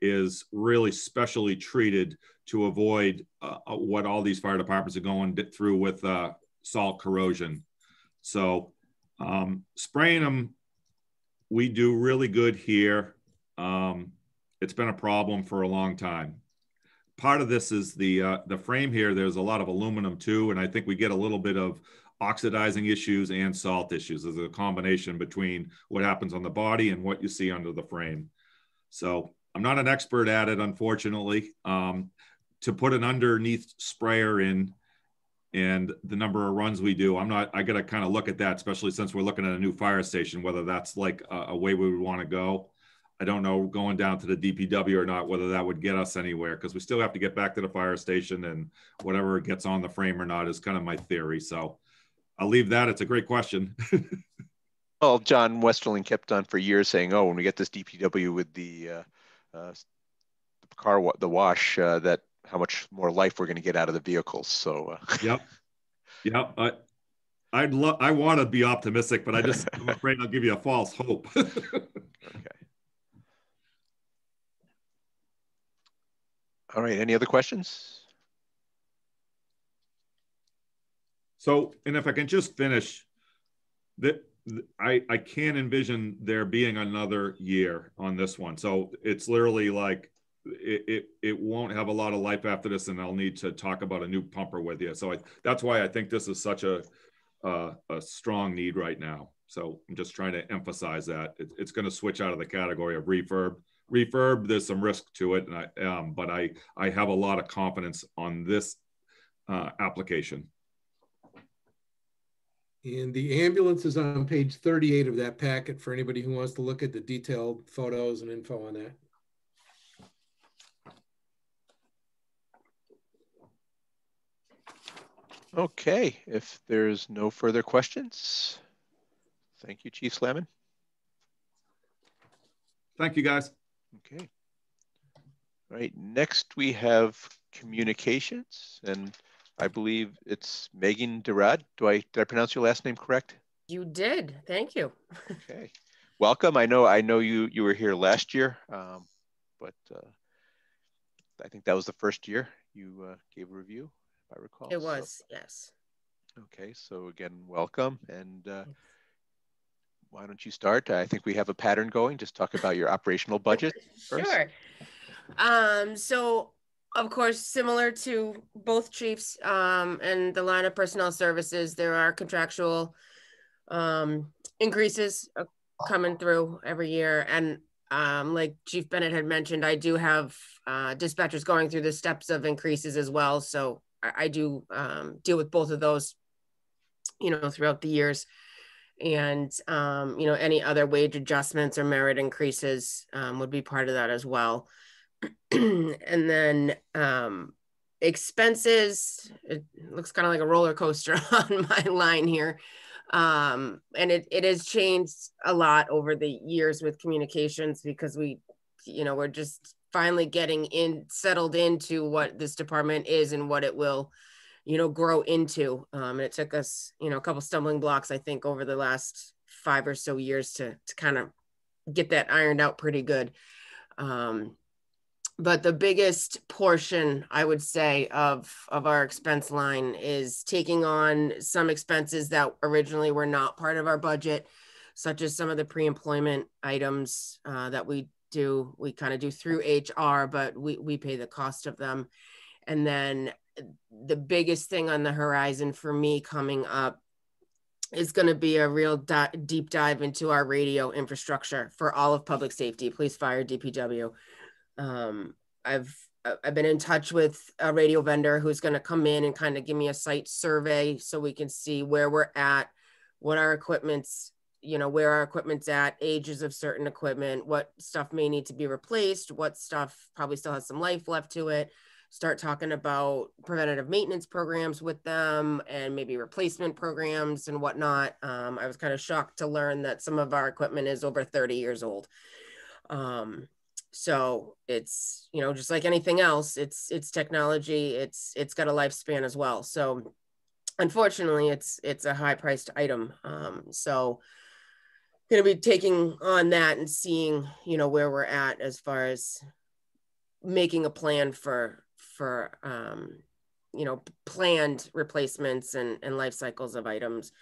is really specially treated to avoid uh, uh what all these fire departments are going through with uh, salt corrosion. So um, spraying them, we do really good here. Um, it's been a problem for a long time. Part of this is the uh, the frame here. There's a lot of aluminum too, and I think we get a little bit of oxidizing issues and salt issues. There's a combination between what happens on the body and what you see under the frame. So I'm not an expert at it, unfortunately. Um, to put an underneath sprayer in and the number of runs we do, I'm not, I got to kind of look at that, especially since we're looking at a new fire station, whether that's like a, a way we would want to go. I don't know going down to the DPW or not, whether that would get us anywhere because we still have to get back to the fire station and whatever gets on the frame or not is kind of my theory. So I'll leave that. It's a great question. [laughs] well, John Westerling kept on for years saying, "Oh, when we get this DPW with the uh, uh, car, the wash, uh, that how much more life we're going to get out of the vehicles." So. Uh, [laughs] yep. Yep. I, I'd love. I want to be optimistic, but I just I'm [laughs] afraid I'll give you a false hope. okay. All right. Any other questions? So, and if I can just finish, that I I can't envision there being another year on this one. So it's literally like it, it, it won't have a lot of life after this, and I'll need to talk about a new pumper with you. So I, that's why I think this is such a uh, a strong need right now. So I'm just trying to emphasize that it, it's going to switch out of the category of refurb. Refurb, there's some risk to it, and I, um, but I I have a lot of confidence on this uh, application. And the ambulance is on page 38 of that packet for anybody who wants to look at the detailed photos and info on that. Okay, if there's no further questions, thank you, Chief Slaman. Thank you, guys. Okay. All right, next we have communications, and I believe it's Megan Durad. Do I did I pronounce your last name correct? You did. Thank you. [laughs] okay. Welcome. I know I know you you were here last year, um, but uh, I think that was the first year you uh, gave a review. If I recall. It was, so, yes. Okay, so again, welcome. And uh, why don't you start? I think we have a pattern going. Just talk about your operational budget [laughs] first. Sure. Um, so, of course, similar to both chiefs um, and the line of personnel services, there are contractual um, increases uh, coming through every year. And um, like Chief Bennett had mentioned, I do have uh, dispatchers going through the steps of increases as well. So I, I do um, deal with both of those, you know, throughout the years. And, um, you know, any other wage adjustments or merit increases um, would be part of that as well. [clears throat] and then um, expenses, it looks kind of like a roller coaster [laughs] on my line here. Um, and it, it has changed a lot over the years with communications because we, you know, we're just finally getting in settled into what this department is and what it will you know grow into um, and it took us you know a couple stumbling blocks i think over the last five or so years to to kind of get that ironed out pretty good um, but the biggest portion i would say of of our expense line is taking on some expenses that originally were not part of our budget such as some of the pre-employment items uh, that we do we kind of do through HR, but we we pay the cost of them. And then the biggest thing on the horizon for me coming up is going to be a real di- deep dive into our radio infrastructure for all of public safety, police, fire, DPW. Um, I've I've been in touch with a radio vendor who's going to come in and kind of give me a site survey so we can see where we're at, what our equipment's you know where our equipment's at ages of certain equipment what stuff may need to be replaced what stuff probably still has some life left to it. Start talking about preventative maintenance programs with them and maybe replacement programs and whatnot. Um, i was kind of shocked to learn that some of our equipment is over 30 years old. Um, so it's you know just like anything else it's it's technology it's it's got a lifespan as well. So unfortunately it's it's a high priced item. Um, so going to be taking on that and seeing you know where we're at as far as making a plan for for um, you know planned replacements and and life cycles of items.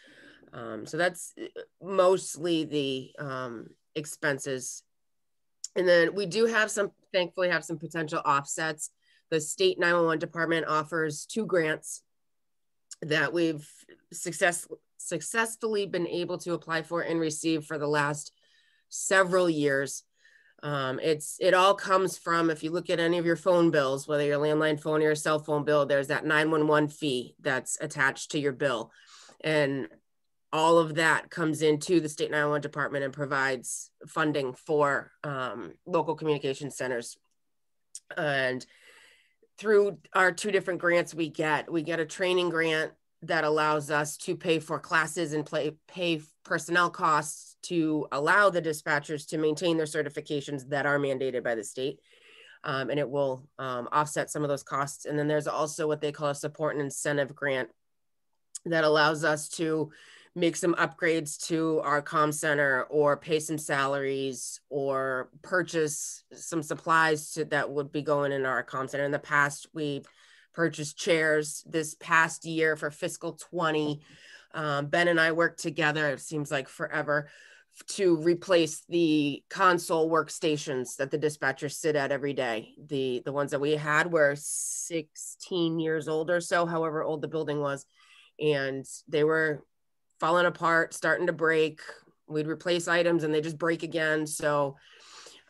Um, so that's uh, mostly the um, expenses and then we do have some thankfully have some potential offsets the state 911 department offers two grants that we've success, successfully been able to apply for and receive for the last several years. Um, it's it all comes from if you look at any of your phone bills, whether your landline phone or your cell phone bill, there's that 911 fee that's attached to your bill. And all of that comes into the state 911 department and provides funding for um, local communication centers. And through our two different grants we get, we get a training grant that allows us to pay for classes and play, pay personnel costs to allow the dispatchers to maintain their certifications that are mandated by the state. Um, and it will um, offset some of those costs. And then there's also what they call a support and incentive grant that allows us to make some upgrades to our com center or pay some salaries or purchase some supplies to, that would be going in our com center. In the past, we've purchased chairs this past year for fiscal 20. Um, ben and I worked together, it seems like forever, to replace the console workstations that the dispatchers sit at every day. The the ones that we had were 16 years old or so, however old the building was, and they were falling apart, starting to break. We'd replace items and they just break again. So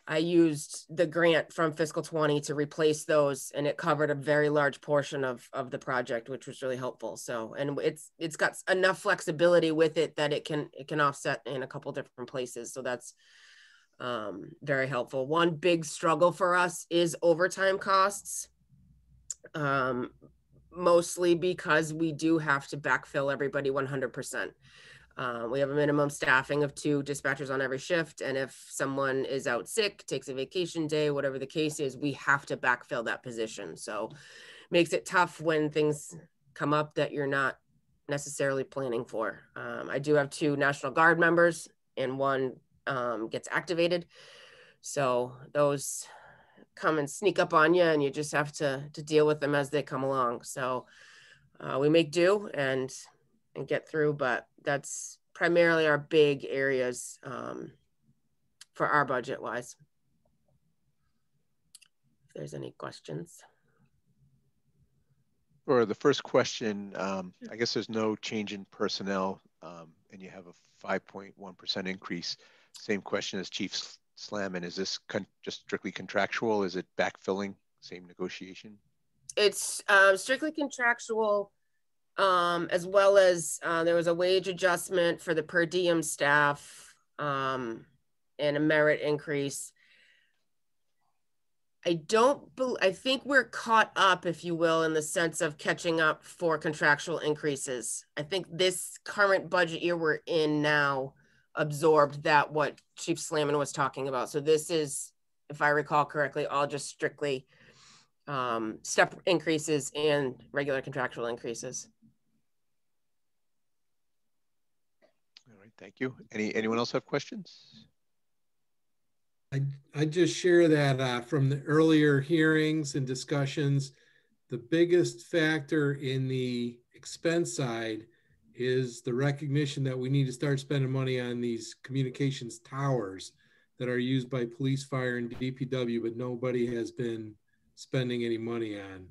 I used the grant from fiscal 20 to replace those and it covered a very large portion of, of the project, which was really helpful. So, and it's, it's got enough flexibility with it that it can, it can offset in a couple different places. So that's um, very helpful. One big struggle for us is overtime costs. Um, mostly because we do have to backfill everybody 100%. Uh, we have a minimum staffing of two dispatchers on every shift. And if someone is out sick, takes a vacation day, whatever the case is, we have to backfill that position. So makes it tough when things come up that you're not necessarily planning for. Um, I do have two National Guard members and one um, gets activated. So those come and sneak up on you and you just have to, to deal with them as they come along. So uh, we make do and and get through, but that's primarily our big areas um, for our budget wise. If there's any questions. For the first question, um, I guess there's no change in personnel um, and you have a 5.1% increase. Same question as Chief Slaman. Is this just strictly contractual? Is it backfilling? Same negotiation? It's um, strictly contractual um, as well as uh, there was a wage adjustment for the per diem staff um, and a merit increase. I don't, I think we're caught up, if you will, in the sense of catching up for contractual increases. I think this current budget year we're in now absorbed that what Chief Slaman was talking about. So this is, if I recall correctly, all just strictly um, step increases and regular contractual increases. All right, thank you. Any anyone else have questions? I I just share that uh, from the earlier hearings and discussions, the biggest factor in the expense side is the recognition that we need to start spending money on these communications towers that are used by police, fire, and DPW, but nobody has been spending any money on.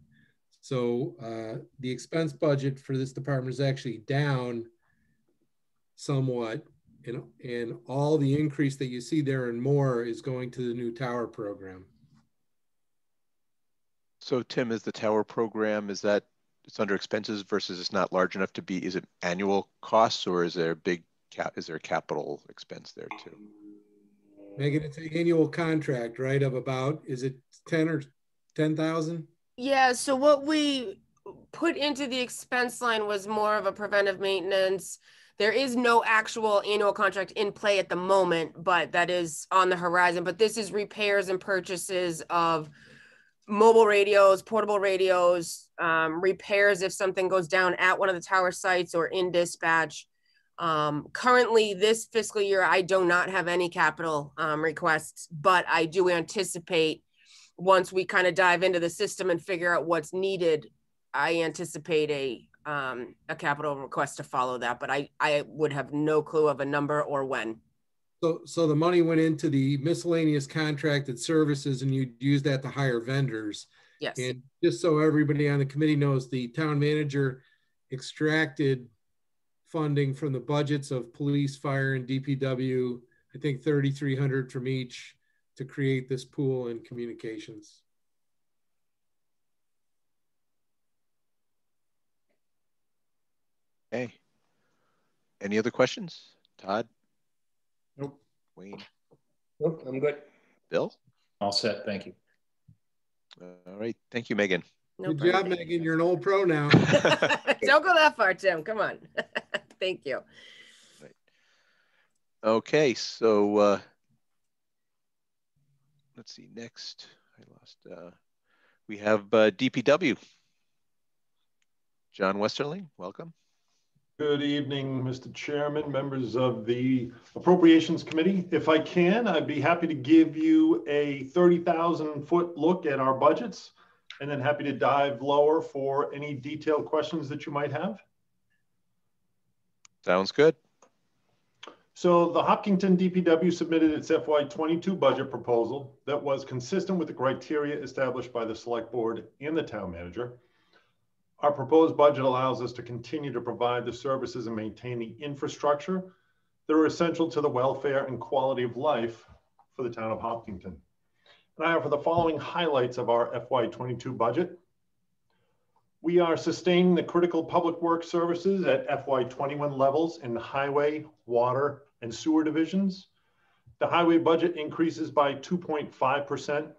So uh, the expense budget for this department is actually down somewhat. And, and all the increase that you see there and more is going to the new tower program. So Tim, is the tower program, is that it's under expenses versus it's not large enough to be, is it annual costs or is there a big cap, is there a capital expense there too? Megan, it's an annual contract, right? Of about, is it 10 or 10,000? Yeah. So what we put into the expense line was more of a preventive maintenance there is no actual annual contract in play at the moment, but that is on the horizon. But this is repairs and purchases of mobile radios, portable radios, um, repairs if something goes down at one of the tower sites or in dispatch. Um, currently, this fiscal year, I do not have any capital um, requests, but I do anticipate once we kind of dive into the system and figure out what's needed, I anticipate a um, a capital request to follow that, but I, I would have no clue of a number or when. So, so the money went into the miscellaneous contracted services and you'd use that to hire vendors. Yes. And just so everybody on the committee knows, the town manager extracted funding from the budgets of police, fire, and DPW. I think 3,300 from each to create this pool in communications. Okay. Any other questions? Todd? Nope. Wayne? Nope, I'm good. Bill? All set. Thank you. All right. Thank you, Megan. No Good job, Megan. You're an old pro now. [laughs] [laughs] Don't go that far, Tim. Come on. [laughs] Thank you. Right. Okay, so uh, let's see. Next, I lost. Uh, we have uh, DPW. John Westerling, welcome. Good evening, Mr. Chairman, members of the Appropriations Committee. If I can, I'd be happy to give you a 30,000 foot look at our budgets and then happy to dive lower for any detailed questions that you might have. Sounds good. So the Hopkinton DPW submitted its FY22 budget proposal that was consistent with the criteria established by the select board and the town manager. Our proposed budget allows us to continue to provide the services and maintain the infrastructure that are essential to the welfare and quality of life for the town of Hopkinton. And I offer the following highlights of our FY22 budget. We are sustaining the critical public works services at FY21 levels in highway, water, and sewer divisions. The highway budget increases by 2.5%.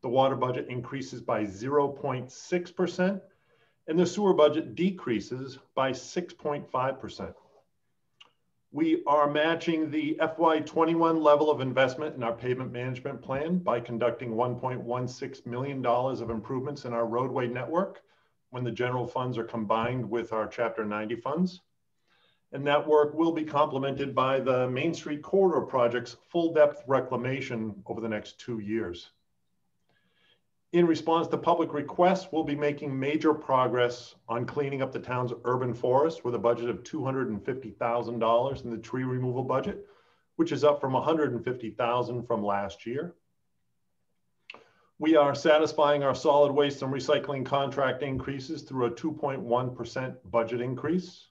The water budget increases by 0.6%. And the sewer budget decreases by 6.5%. We are matching the FY21 level of investment in our pavement management plan by conducting $1.16 million of improvements in our roadway network when the general funds are combined with our Chapter 90 funds. And that work will be complemented by the Main Street Corridor Project's full depth reclamation over the next two years. In response to public requests, we'll be making major progress on cleaning up the town's urban forest with a budget of $250,000 in the tree removal budget, which is up from 150,000 from last year. We are satisfying our solid waste and recycling contract increases through a 2.1% budget increase.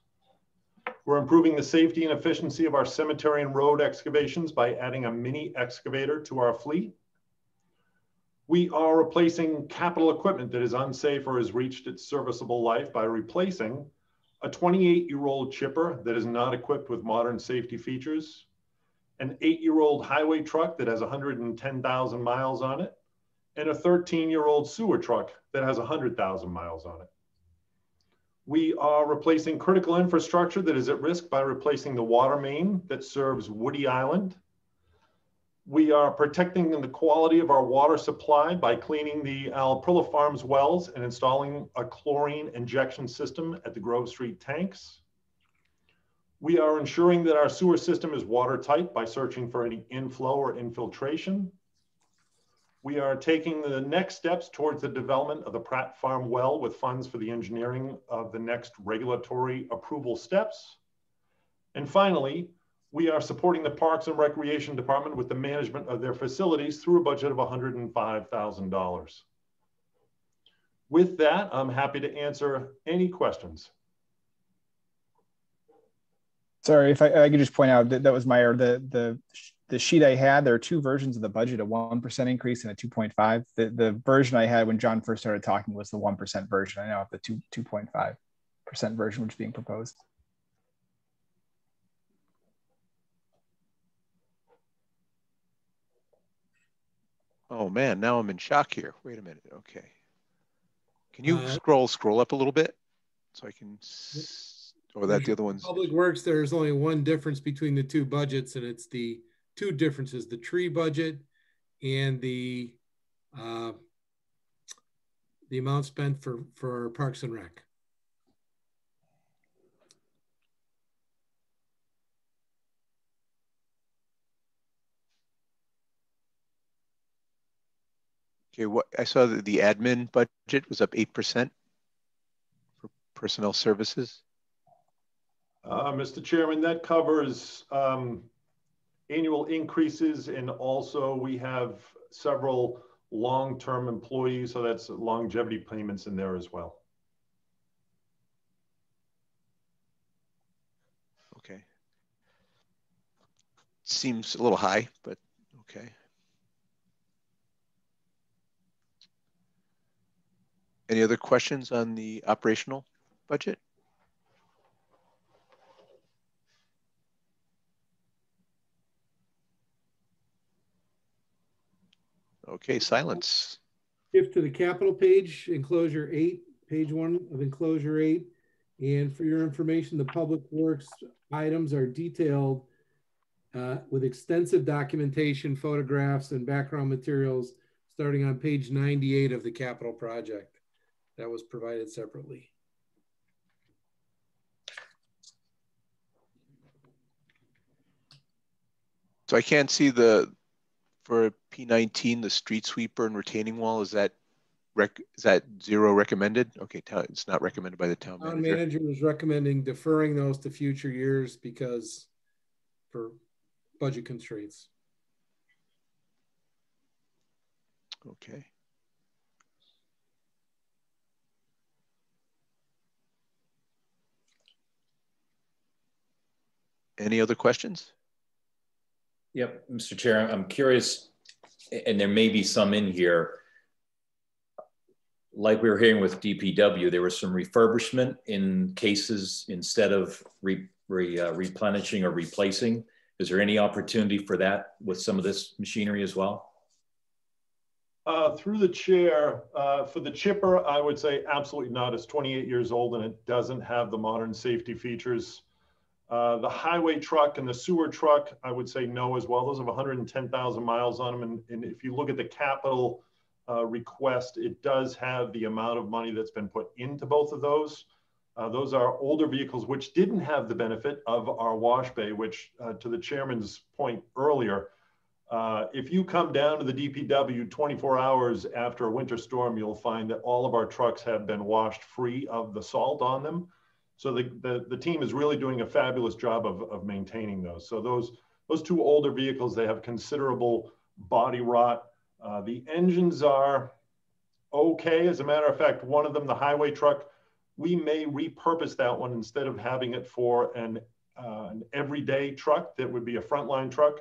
We're improving the safety and efficiency of our cemetery and road excavations by adding a mini excavator to our fleet. We are replacing capital equipment that is unsafe or has reached its serviceable life by replacing a 28 year old chipper that is not equipped with modern safety features, an eight year old highway truck that has 110,000 miles on it, and a 13 year old sewer truck that has 100,000 miles on it. We are replacing critical infrastructure that is at risk by replacing the water main that serves Woody Island. We are protecting the quality of our water supply by cleaning the Alprilla Farms wells and installing a chlorine injection system at the Grove Street tanks. We are ensuring that our sewer system is watertight by searching for any inflow or infiltration. We are taking the next steps towards the development of the Pratt Farm well with funds for the engineering of the next regulatory approval steps. And finally, we are supporting the Parks and Recreation Department with the management of their facilities through a budget of $105,000. With that, I'm happy to answer any questions. Sorry, if I, I could just point out that that was my error. The the the sheet I had, there are two versions of the budget, a 1% increase and a 2.5. The, the version I had when John first started talking was the 1% version. I now have the 2, 2.5% version, which is being proposed. Oh man, now I'm in shock here. Wait a minute. Okay. Can you uh, scroll scroll up a little bit so I can or that the other one's Public Works there's only one difference between the two budgets and it's the two differences, the tree budget and the uh, the amount spent for, for Parks and Rec. Okay, what I saw that the admin budget was up 8% for personnel services. Uh, Mr. Chairman, that covers um, annual increases and also we have several long-term employees, so that's longevity payments in there as well. Okay. Seems a little high, but okay. Any other questions on the operational budget? Okay, silence. Shift to the capital page, enclosure eight, page one of enclosure eight. And for your information, the public works items are detailed uh, with extensive documentation, photographs, and background materials starting on page 98 of the capital project that was provided separately. So I can't see the for P19, the street sweeper and retaining wall, is that rec is that zero recommended? Okay, it's not recommended by the town manager. Town manager was recommending deferring those to future years because for budget constraints. Okay. Any other questions? Yep, Mr. Chair, I'm curious, and there may be some in here. Like we were hearing with DPW, there was some refurbishment in cases instead of re, re, uh, replenishing or replacing. Is there any opportunity for that with some of this machinery as well? Uh, through the chair, uh, for the chipper, I would say absolutely not. It's 28 years old and it doesn't have the modern safety features uh, the highway truck and the sewer truck, I would say no as well. Those have 110,000 miles on them. And, and, if you look at the capital uh, request, it does have the amount of money that's been put into both of those. Uh, those are older vehicles which didn't have the benefit of our wash bay, which uh, to the chairman's point earlier, uh, if you come down to the DPW 24 hours after a winter storm, you'll find that all of our trucks have been washed free of the salt on them. So the, the, the team is really doing a fabulous job of, of maintaining those. So those, those two older vehicles, they have considerable body rot. Uh, the engines are okay. As a matter of fact, one of them, the highway truck, we may repurpose that one instead of having it for an, uh, an everyday truck that would be a frontline truck.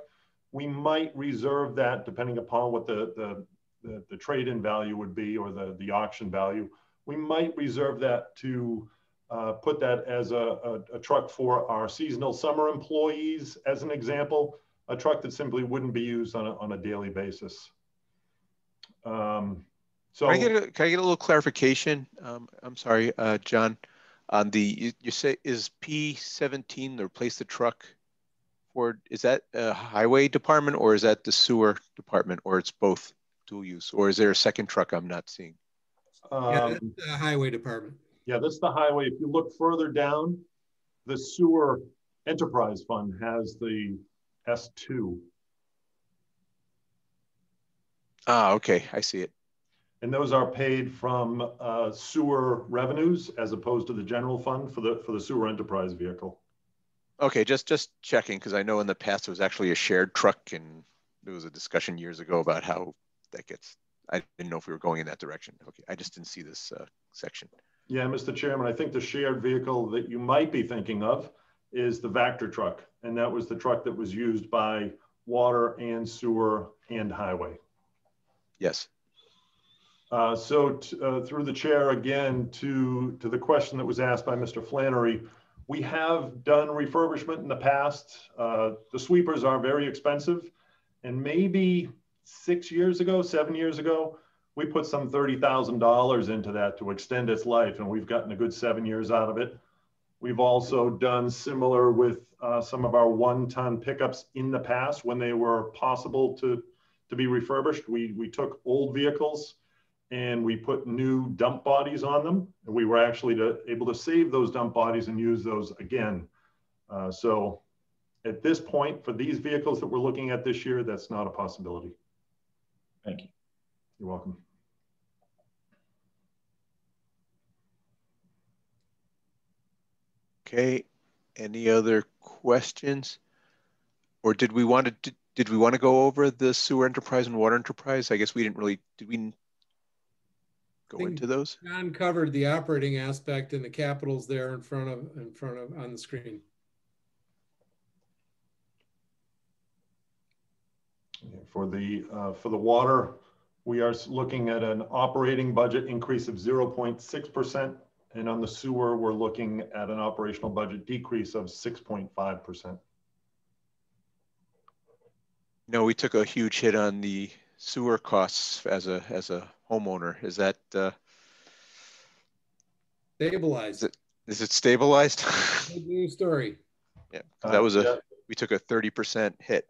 We might reserve that depending upon what the, the, the, the trade-in value would be or the, the auction value. We might reserve that to uh, put that as a, a, a, truck for our seasonal summer employees, as an example, a truck that simply wouldn't be used on a, on a daily basis. Um, so can I, get a, can I get a little clarification? Um, I'm sorry, uh, John, on the, you, you, say is P17 the replace the truck for, is that a highway department or is that the sewer department or it's both dual use or is there a second truck I'm not seeing? Um, yeah, the highway department. Yeah, this is the highway. If you look further down, the sewer enterprise fund has the S2. Ah, okay, I see it. And those are paid from uh, sewer revenues as opposed to the general fund for the for the sewer enterprise vehicle. Okay, just just checking because I know in the past it was actually a shared truck, and there was a discussion years ago about how that gets. I didn't know if we were going in that direction. Okay, I just didn't see this uh, section. Yeah, Mr. Chairman, I think the shared vehicle that you might be thinking of is the Vactor truck. And that was the truck that was used by water and sewer and highway. Yes. Uh, so uh, through the chair again to, to the question that was asked by Mr. Flannery, we have done refurbishment in the past. Uh, the sweepers are very expensive. And maybe six years ago, seven years ago, we put some $30,000 into that to extend its life, and we've gotten a good seven years out of it. We've also done similar with uh, some of our one-ton pickups in the past when they were possible to, to be refurbished. We, we took old vehicles and we put new dump bodies on them. And we were actually to, able to save those dump bodies and use those again. Uh, so at this point, for these vehicles that we're looking at this year, that's not a possibility. Thank you. You're welcome. Okay, any other questions? Or did we want to, did, did we want to go over the sewer enterprise and water enterprise? I guess we didn't really, did we go into those? John covered the operating aspect and the capitals there in front of, in front of, on the screen. For the, uh, for the water, we are looking at an operating budget increase of 0.6%. And on the sewer, we're looking at an operational budget decrease of 6.5%. No, we took a huge hit on the sewer costs as a as a homeowner. Is that uh, stabilized? Is it, is it stabilized? Good news story. Yeah, that was a yeah. we took a 30% hit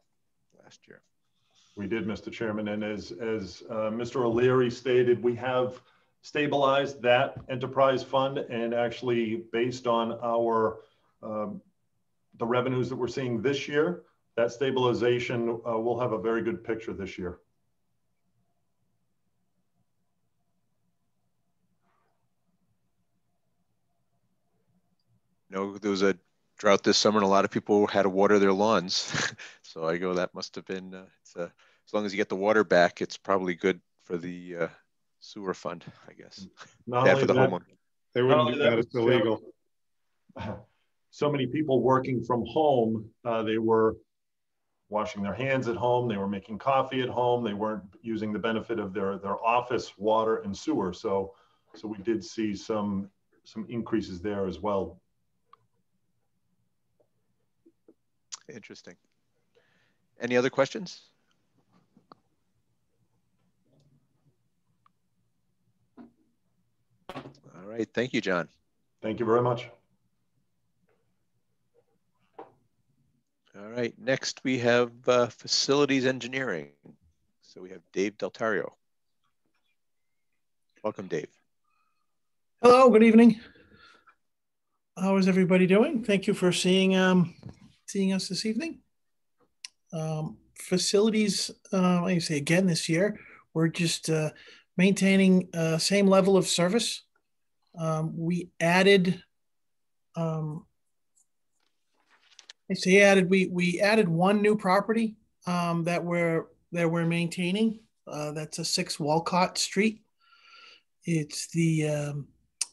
last year. We did, Mr. Chairman. And as, as uh, Mr. O'Leary stated, we have stabilized that enterprise fund and actually based on our um, the revenues that we're seeing this year, that stabilization uh, will have a very good picture this year. No, there was a drought this summer and a lot of people had to water their lawns. [laughs] so I go, that must have been, uh, uh, as long as you get the water back, it's probably good for the uh, sewer fund, I guess. Not Yeah, only for the that, homeowner. They wouldn't do that, it's illegal. so many people working from home. Uh, they were washing their hands at home. They were making coffee at home. They weren't using the benefit of their their office water and sewer. So so we did see some some increases there as well. Interesting. Any other questions? All right, thank you, John. Thank you very much. All right, next we have uh, facilities engineering. So we have Dave Daltorio. Welcome, Dave. Hello, good evening. How is everybody doing? Thank you for seeing um, seeing us this evening. Um, facilities, uh, I say again this year, we're just uh, maintaining uh, same level of service. Um, we added, um, I say added, we we added one new property um, that we're that we're maintaining. Uh, that's a six Walcott Street. It's the um,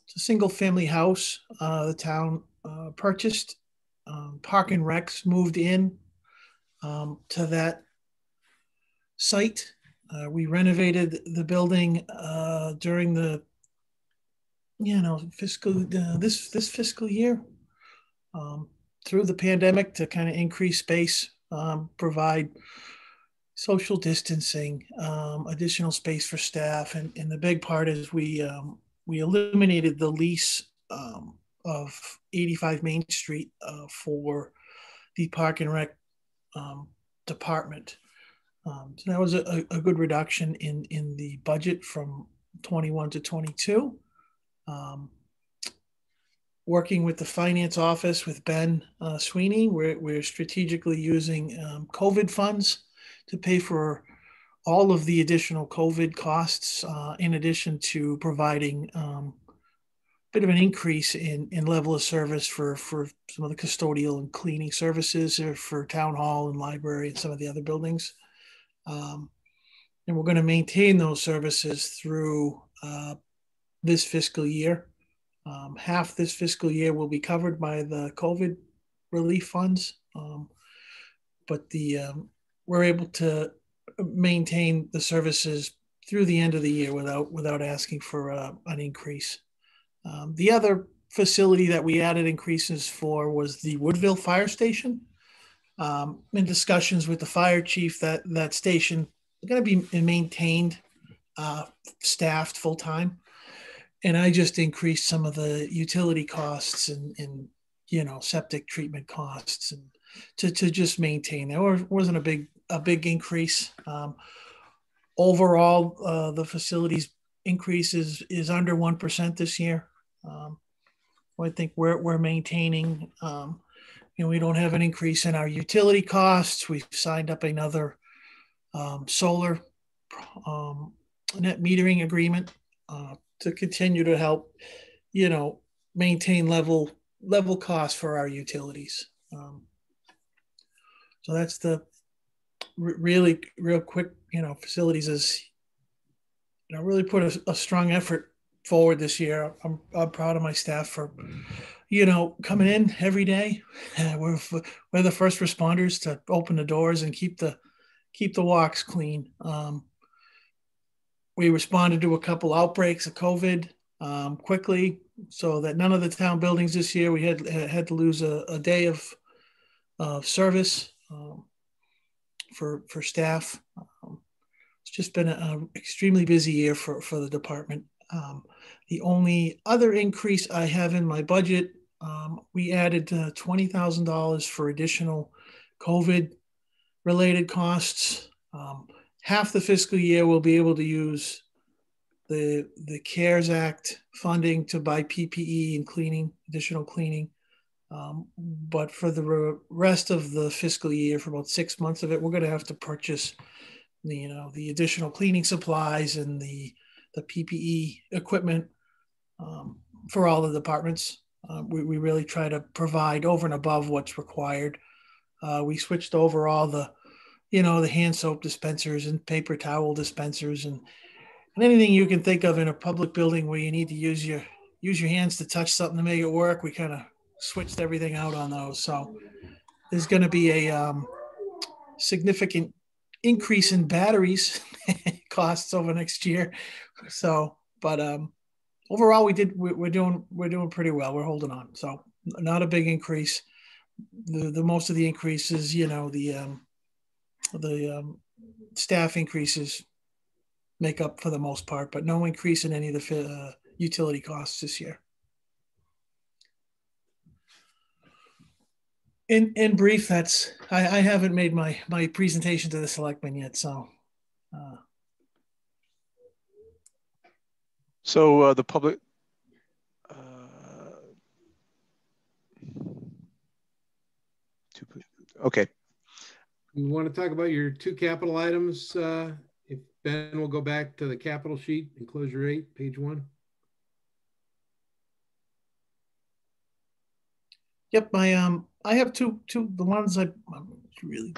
it's a single family house uh, the town uh, purchased. Um, Park and Rex moved in um, to that site. Uh, we renovated the building uh, during the you know fiscal uh, this this fiscal year um, through the pandemic to kind of increase space, um, provide social distancing, um, additional space for staff, and, and the big part is we um, we eliminated the lease um, of 85 Main Street uh, for the Park and Rec um, department. Um, so that was a, a good reduction in in the budget from 21 to 22. Um, working with the finance office with Ben uh, Sweeney, we're, we're strategically using um, COVID funds to pay for all of the additional COVID costs, uh, in addition to providing um, bit of an increase in, in level of service for, for some of the custodial and cleaning services or for town hall and library and some of the other buildings. Um, and we're going to maintain those services through uh, this fiscal year. Um, half this fiscal year will be covered by the COVID relief funds, um, but the um, we're able to maintain the services through the end of the year without without asking for uh, an increase. Um, the other facility that we added increases for was the Woodville Fire Station. Um, in discussions with the fire chief, that that station is going to be maintained, uh, staffed full time and I just increased some of the utility costs and, and you know septic treatment costs and to, to just maintain. There wasn't a big a big increase. Um, overall, uh, the facilities increase is, is under one percent this year. Um, I think we're we're maintaining. Um, you know, we don't have an increase in our utility costs. We've signed up another um, solar um, net metering agreement. Uh, to continue to help, you know, maintain level level costs for our utilities. Um, so that's the really real quick, you know, facilities is, you know, really put a, a strong effort forward this year. I'm, I'm proud of my staff for, you know, coming in every day. [laughs] We're, we're the first responders to open the doors and keep the keep the walks clean. Um, we responded to a couple outbreaks of COVID um, quickly, so that none of the town buildings this year we had had to lose a, a day of of service um, for for staff. Um, it's just been an extremely busy year for for the department. Um, the only other increase I have in my budget, um, we added uh, twenty thousand dollars for additional COVID related costs. Um, half the fiscal year we'll be able to use the the CARES Act funding to buy PPE and cleaning, additional cleaning. Um, but for the rest of the fiscal year, for about six months of it, we're going to have to purchase the you know the additional cleaning supplies and the the PPE equipment um, for all the departments. Uh, we, we really try to provide over and above what's required. Uh, we switched over all the, you know, the hand soap dispensers and paper towel dispensers and, and anything you can think of in a public building where you need to use your use your hands to touch something to make it work. We kind of switched everything out on those. So there's going to be a um, significant increase in batteries [laughs] costs over next year. So, but um, overall, we did we, are doing we're doing pretty well. We're holding on. So not a big increase. The the most of the increases, you know, the um, the um, staff increases make up for the most part, but no increase in any of the uh, utility costs this year. In in brief, that's I, I haven't made my my presentation to the selectmen yet, so. Uh, so uh, the public. Uh, okay. You want to talk about your two capital items? Uh, if Ben will go back to the capital sheet, enclosure eight, page one. Yep, my um, I have two two the ones I I'm really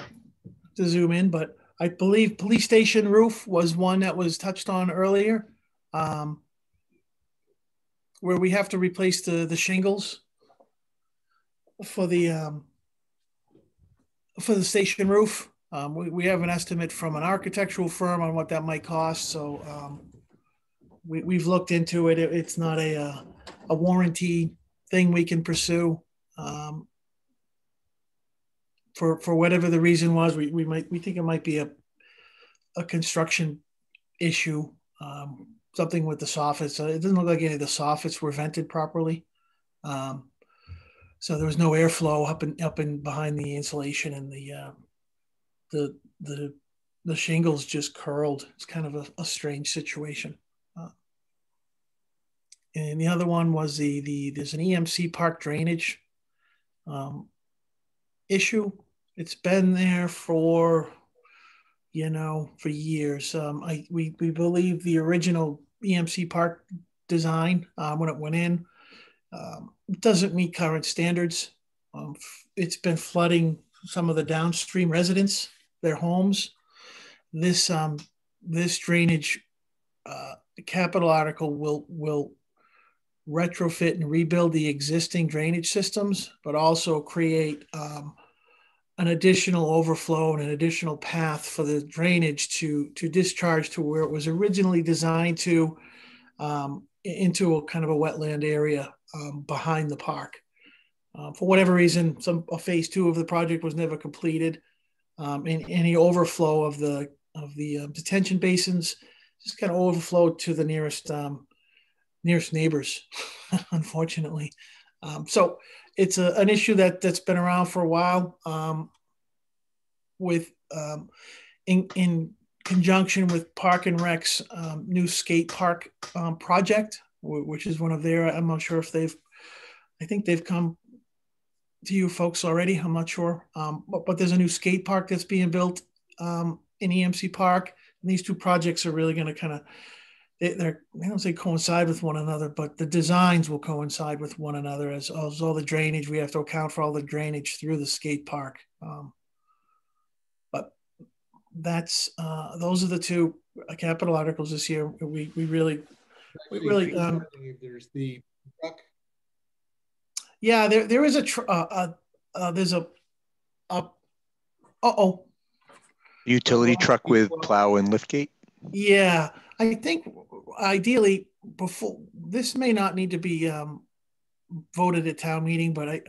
to zoom in, but I believe police station roof was one that was touched on earlier, um, where we have to replace the the shingles for the um, for the station roof. Um, we, we have an estimate from an architectural firm on what that might cost. So um, we, we've looked into it. it it's not a, a, a warranty thing we can pursue. Um, for for whatever the reason was, we, we might we think it might be a a construction issue, um, something with the soffits. It doesn't look like any of the soffits were vented properly, um, so there was no airflow up and up and behind the insulation, and the uh, the the the shingles just curled. It's kind of a, a strange situation. Uh, and the other one was the the there's an EMC park drainage um, issue. It's been there for, you know, for years. Um, I we we believe the original EMC park design uh, when it went in um, doesn't meet current standards. Um, it's been flooding some of the downstream residents, their homes. This um, this drainage uh, capital article will will retrofit and rebuild the existing drainage systems, but also create um, an additional overflow and an additional path for the drainage to, to discharge to where it was originally designed to um, into a kind of a wetland area um, behind the park. Uh, for whatever reason, some phase two of the project was never completed, um, and any overflow of the of the uh, detention basins just kind of overflowed to the nearest um, nearest neighbors, [laughs] unfortunately. Um, so it's a, an issue that that's been around for a while. Um, with um, in in conjunction with Park and Rec's um, new skate park um, project, which is one of their. I'm not sure if they've. I think they've come to you folks already. I'm not sure, um, but, but there's a new skate park that's being built in EMC Park, and these two projects are really going to kind of they, they're they don't say coincide with one another, but the designs will coincide with one another as, as all the drainage. We have to account for all the drainage through the skate park. Um, but that's uh, those are the two capital articles this year. We we really we really um, there's the truck. Yeah, there there is a tr- uh, uh, uh, there's a uh oh utility truck with plow and liftgate. Yeah, I think ideally before this may not need to be um, voted at town meeting, but I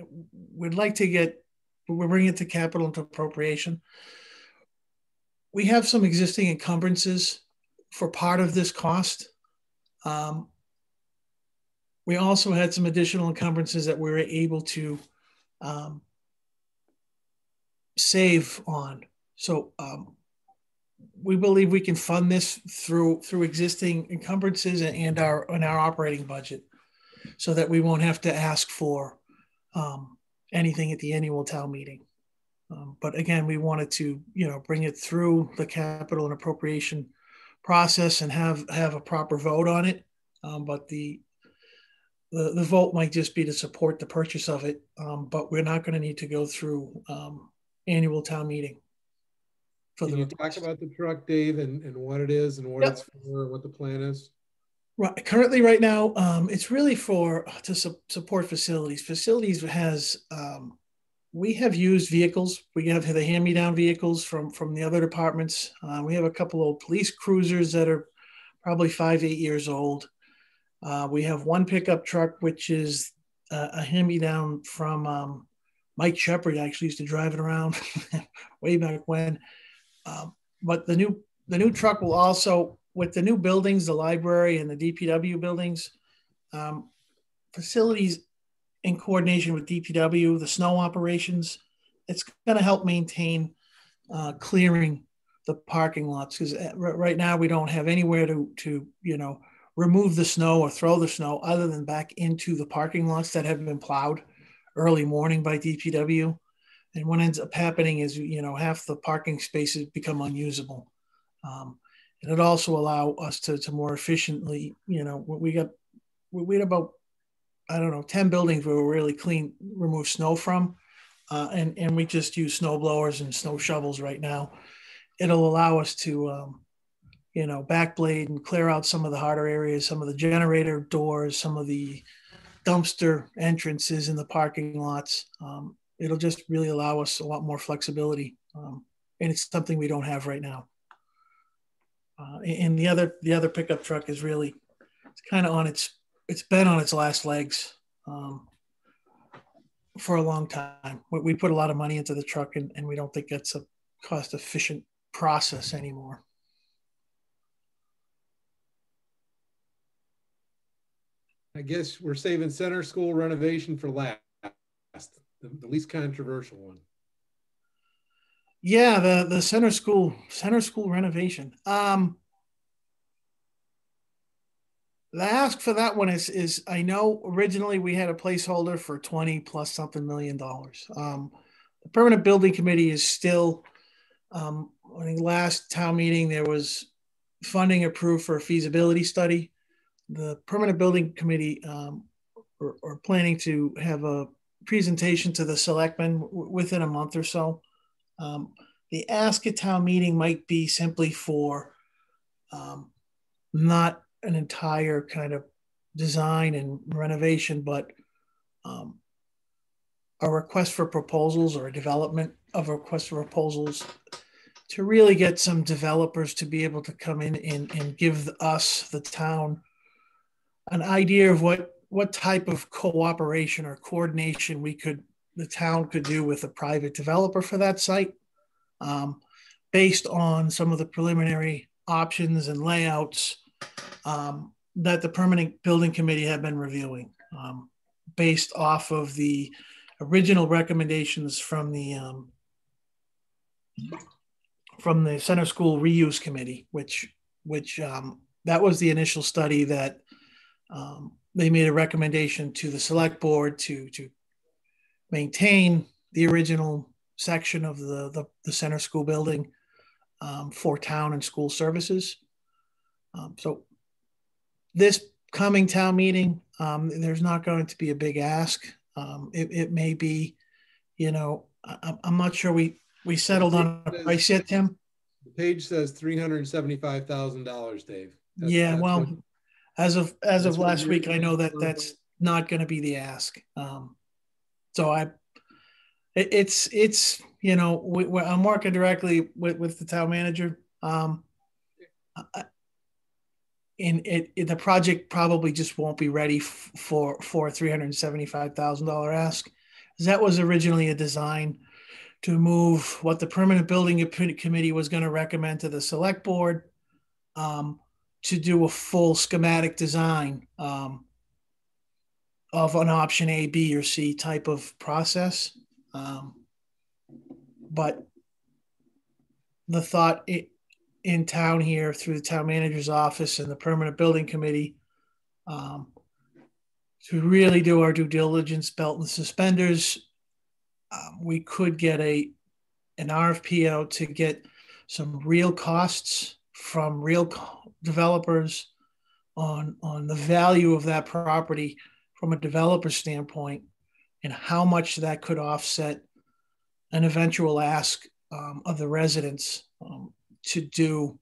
would like to get we're bringing it to capital into appropriation. We have some existing encumbrances for part of this cost. Um, we also had some additional encumbrances that we were able to um, save on. So um, we believe we can fund this through through existing encumbrances and our and our operating budget, so that we won't have to ask for um, anything at the annual town meeting. Um, but again, we wanted to you know bring it through the capital and appropriation process and have have a proper vote on it. Um, but the the, the vote might just be to support the purchase of it, um, but we're not going to need to go through um, annual town meeting. For Can the you talk about the truck, Dave, and, and what it is and what Yep. it's for, what the plan is? Right. Currently, right now, um, it's really for to su- support facilities. Facilities has um, we have used vehicles. We have the hand-me-down vehicles from from the other departments. Uh, we have a couple of police cruisers that are probably five, eight years old. Uh, we have one pickup truck, which is uh, a hand-me-down from um, Mike Shepard. Actually, used to drive it around [laughs] way back when. Um, but the new the new truck will also with the new buildings, the library and the DPW buildings, um, facilities in coordination with DPW, the snow operations, it's going to help maintain uh, clearing the parking lots because right now we don't have anywhere to to you know remove the snow or throw the snow other than back into the parking lots that have been plowed early morning by DPW. And what ends up happening is you know half the parking spaces become unusable. Um, and it also allow us to, to more efficiently, you know, we got we had about I don't know ten buildings where we really clean remove snow from, uh, and and we just use snow blowers and snow shovels right now. It'll allow us to, um, you know, backblade and clear out some of the harder areas, some of the generator doors, some of the dumpster entrances in the parking lots. Um, it'll just really allow us a lot more flexibility, um, and it's something we don't have right now. Uh, and the other the other pickup truck is really it's kind of on its it's been on its last legs um, for a long time. We, we, put a lot of money into the truck, and, and we don't think that's a cost efficient process anymore. I guess we're saving center school renovation for last, the, the least controversial one. Yeah, the the center school center school renovation. Um, the ask for that one is is I know originally we had a placeholder for twenty plus something million dollars. Um, the permanent building committee is still. Um, I think last town meeting there was funding approved for a feasibility study. The permanent building committee um, are, are planning to have a presentation to the selectmen within a month or so. Um, the ask at town meeting might be simply for um, not an entire kind of design and renovation, but um, a request for proposals or a development of a request for proposals to really get some developers to be able to come in and, and give us, the town, an idea of what, what type of cooperation or coordination we could, the town could do with a private developer for that site um, based on some of the preliminary options and layouts um, that the permanent building committee had been reviewing um, based off of the original recommendations from the um, from the center school reuse committee which which um, that was the initial study that um, they made a recommendation to the select board to to maintain the original section of the, the, the center school building um, for town and school services. Um, so this coming town meeting, um, there's not going to be a big ask. Um, it, it, may be, you know, I, am not sure we, we settled on a price yet, Tim. The page says $375,000, Dave. That's, yeah, that's well, as of, as of last week, I know that that's not going to be the ask. Um, so I, it, it's it's you know we, I'm working directly with, with the town manager. Um, and it, it, the project probably just won't be ready f- for for a three hundred seventy five thousand dollar ask. That was originally a design to move what the permanent building committee was going to recommend to the select board um, to do a full schematic design um, of an option A, B, or C type of process. Um, but the thought it, in town here through the town manager's office and the permanent building committee um, to really do our due diligence, belt and suspenders, um, we could get a an RFP out to get some real costs from real developers on on the value of that property from a developer standpoint and how much that could offset an eventual ask um, of the residents um, to do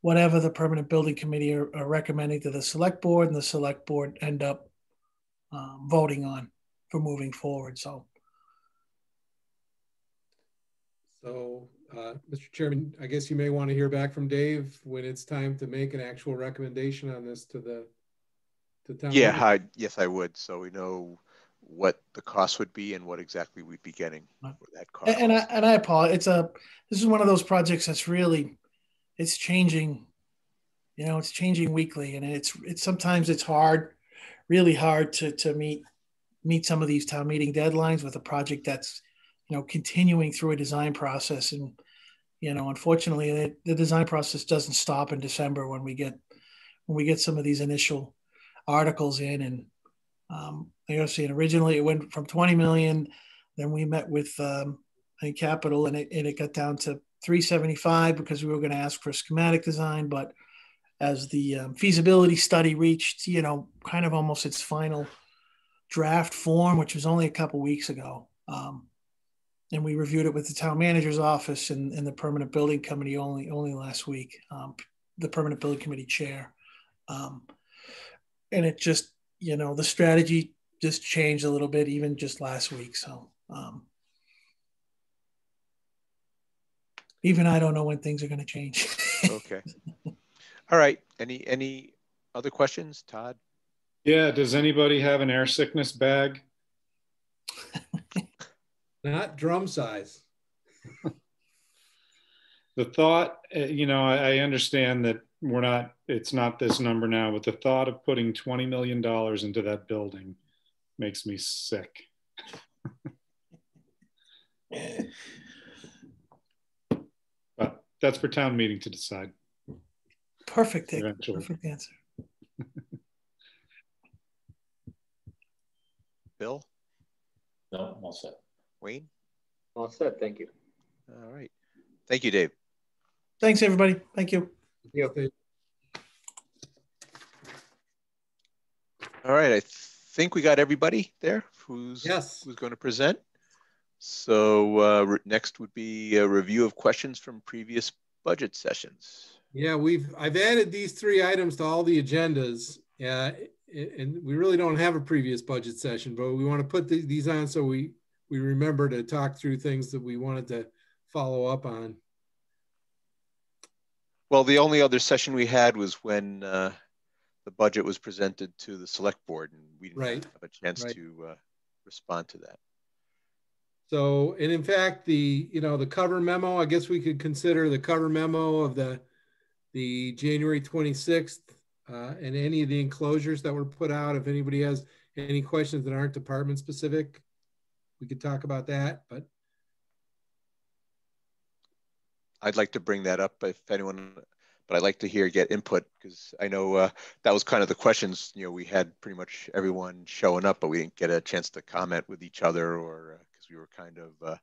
whatever the permanent building committee are, are, recommending to the select board and the select board end up um, voting on for moving forward. So, so uh, Mr. Chairman, I guess you may want to hear back from Dave when it's time to make an actual recommendation on this to the to town. Yeah, I, yes, I would. So we know what the cost would be and what exactly we'd be getting for that cost. And I and I apologize. It's a this is one of those projects that's really it's changing. You know, it's changing weekly, and it's it's sometimes it's hard, really hard to to meet meet some of these town meeting deadlines with a project that's you know continuing through a design process and you know unfortunately the, design process doesn't stop in december when we get when we get some of these initial articles in and um, I was saying originally it went from 20 million. Then we met with um, capital and it, and it got down to 375 because we were going to ask for a schematic design. But as the um, feasibility study reached, you know, kind of almost its final draft form, which was only a couple weeks ago, um, and we reviewed it with the town manager's office and, and the permanent building committee only only last week, um, the permanent building committee chair, um, and it just you know the strategy just changed a little bit even just last week so um, even i don't know when things are going to change. Okay. All right. Any any other questions todd? Yeah does anybody have an air sickness bag [laughs] not drum size. [laughs] The thought eh, you know I, I understand that we're not it's not this number now but the thought of putting 20 million dollars into that building makes me sick. [laughs] But that's for town meeting to decide. Perfect perfect answer. Bill? No i'm all set wayne all set thank you all right thank you dave thanks everybody thank you Yep. All right, I think we got everybody there who's yes. who's going to present. So uh, next would be a review of questions from previous budget sessions. Yeah, we've I've added these three items to all the agendas. Yeah, and we really don't have a previous budget session, but we want to put the, these on so we we remember to talk through things that we wanted to follow up on. Well, the only other session we had was when uh, the budget was presented to the select board, and we didn't right. have a chance right. to uh, respond to that. So, and in fact, the you know the cover memo, I guess we could consider the cover memo of the the January 26th uh, and any of the enclosures that were put out. If anybody has any questions that aren't department specific, we could talk about that. But I'd like to bring that up if anyone, but I'd like to hear get input because I know uh, that was kind of the questions. You know, we had pretty much everyone showing up, but we didn't get a chance to comment with each other or because uh, we were kind of uh,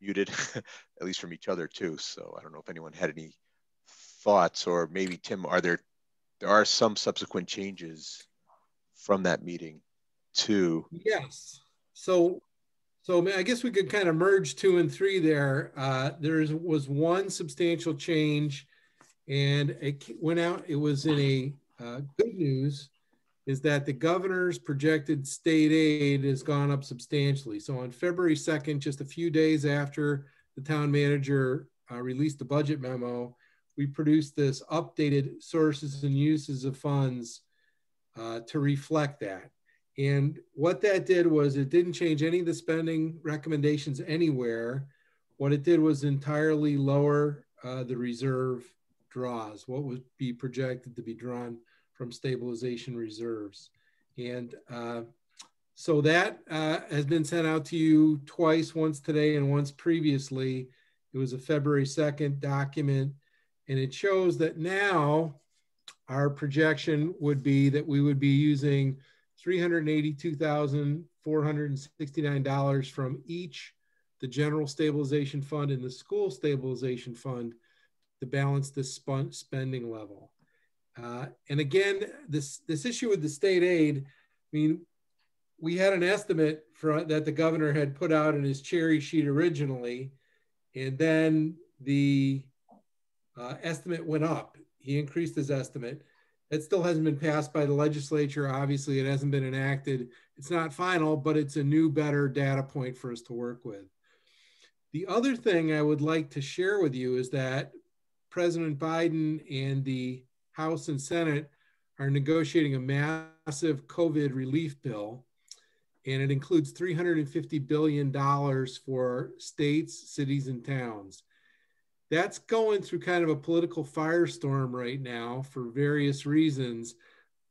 muted, [laughs] at least from each other too. So I don't know if anyone had any thoughts or maybe Tim, are there there are some subsequent changes from that meeting too? Yes. So so I guess we could kind of merge two and three there. Uh, there was one substantial change, and it went out. It was in a uh, good news, is that the governor's projected state aid has gone up substantially. So on February second, just a few days after the town manager uh, released the budget memo, we produced this updated sources and uses of funds uh, to reflect that. And what that did was it didn't change any of the spending recommendations anywhere. What it did was entirely lower uh, the reserve draws, what would be projected to be drawn from stabilization reserves. And uh, so that uh, has been sent out to you twice, once today and once previously. It was a February 2nd document. And it shows that now our projection would be that we would be using $382,469 from each the general stabilization fund and the school stabilization fund to balance the spending level. Uh, and again, this, this issue with the state aid, I mean, we had an estimate for, that the governor had put out in his cherry sheet originally, and then the uh, estimate went up. He increased his estimate. It still hasn't been passed by the legislature. Obviously, it hasn't been enacted. It's not final, but it's a new, better data point for us to work with. The other thing I would like to share with you is that President Biden and the House and Senate are negotiating a massive COVID relief bill, and it includes $350 billion for states, cities, and towns. That's going through kind of a political firestorm right now for various reasons,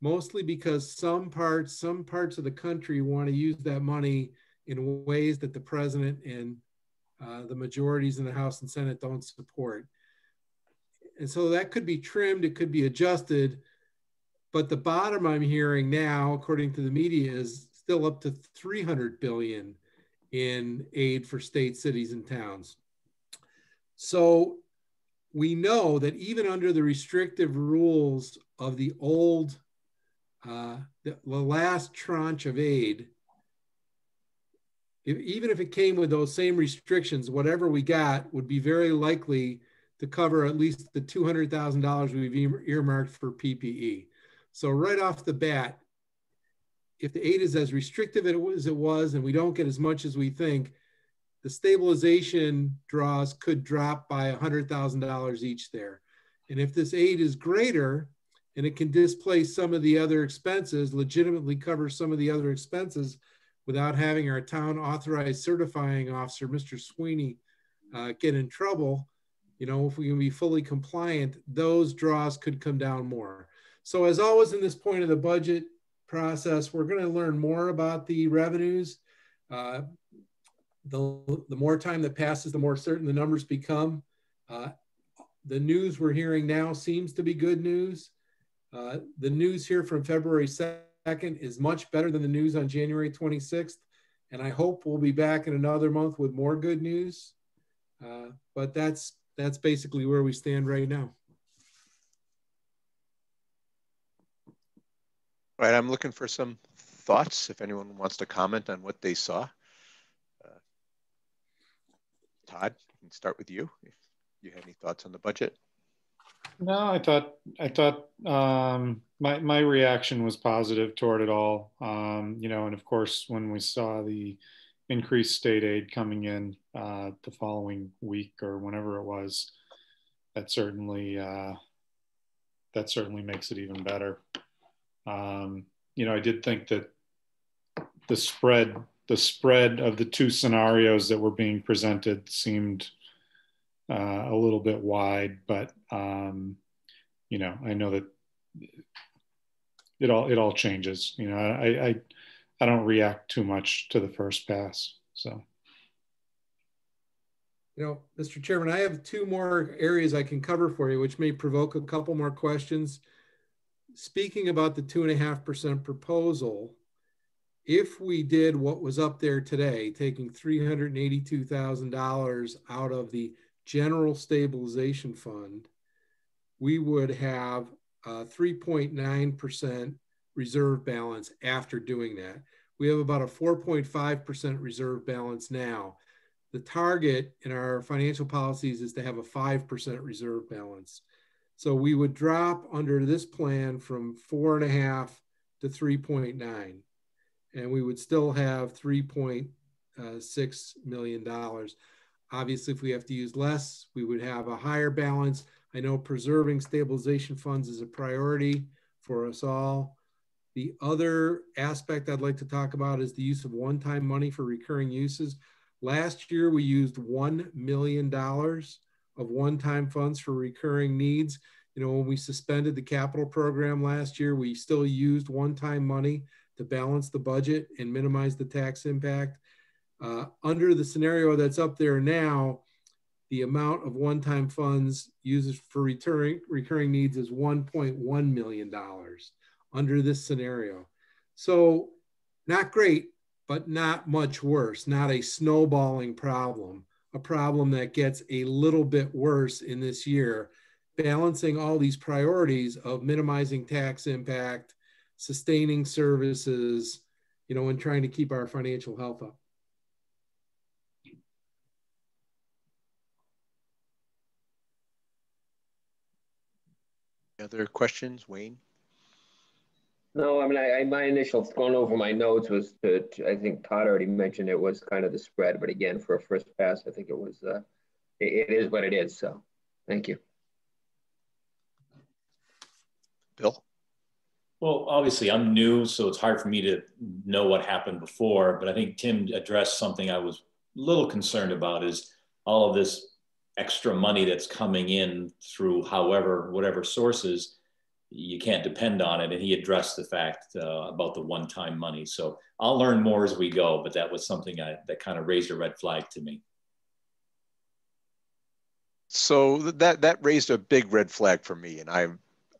mostly because some parts, some parts of the country want to use that money in ways that the president and uh, the majorities in the House and Senate don't support. And so that could be trimmed, it could be adjusted. But the bottom I'm hearing now, according to the media, is still up to 300 billion in aid for states, cities, and towns. So we know that even under the restrictive rules of the old, uh, the, the last tranche of aid, if, even if it came with those same restrictions, whatever we got would be very likely to cover at least the $200,000 we've earmarked for PPE. So right off the bat, if the aid is as restrictive as it was and we don't get as much as we think, the stabilization draws could drop by $100,000 each there. And if this aid is greater and it can displace some of the other expenses, legitimately cover some of the other expenses without having our town authorized certifying officer, Mr. Sweeney, uh, get in trouble, you know, if we can be fully compliant, those draws could come down more. So as always in this point of the budget process, we're going to learn more about the revenues. Uh, the, the more time that passes, the more certain the numbers become. Uh, the news we're hearing now seems to be good news. Uh, the news here from February 2nd is much better than the news on January 26th. And I hope we'll be back in another month with more good news. Uh, but that's that's basically where we stand right now. All right, I'm looking for some thoughts if anyone wants to comment on what they saw. Todd, can start with you if you have any thoughts on the budget. No, I thought I thought um, my my reaction was positive toward it all. Um, you know, and of course, when we saw the increased state aid coming in uh, the following week or whenever it was, that certainly uh, that certainly makes it even better. Um, you know, I did think that the spread the spread of the two scenarios that were being presented seemed uh, a little bit wide, but um, you know, I know that it all it all changes. You know, I, I I don't react too much to the first pass. So, you know, Mr. Chairman, I have two more areas I can cover for you, which may provoke a couple more questions. Speaking about the two and a half percent proposal, if we did what was up there today, taking $382,000 out of the general stabilization fund, we would have a 3.9% reserve balance after doing that. We have about a 4.5% reserve balance now. The target in our financial policies is to have a 5% reserve balance. So we would drop under this plan from four and a half to 3.9 and we would still have $3.6 million. Obviously, if we have to use less, we would have a higher balance. I know preserving stabilization funds is a priority for us all. The other aspect I'd like to talk about is the use of one-time money for recurring uses. Last year, we used $1 million of one-time funds for recurring needs. You know, when we suspended the capital program last year, we still used one-time money to balance the budget and minimize the tax impact. Uh, under the scenario that's up there now, the amount of one-time funds used for recurring, recurring needs is $1.1 million under this scenario. So not great, but not much worse, not a snowballing problem, a problem that gets a little bit worse in this year, balancing all these priorities of minimizing tax impact, sustaining services you know, and trying to keep our financial health up. Other questions, Wayne? No, I mean, I, I, my initial going over my notes was to, to, I think Todd already mentioned it was kind of the spread, but again, for a first pass, I think it was, uh, it, it is what it is. So thank you. Bill? Well, obviously I'm new, so it's hard for me to know what happened before, but I think Tim addressed something I was a little concerned about is all of this extra money that's coming in through however, whatever sources you can't depend on it. And he addressed the fact uh, about the one-time money. So I'll learn more as we go, but that was something I, that kind of raised a red flag to me. So that that raised a big red flag for me, and I,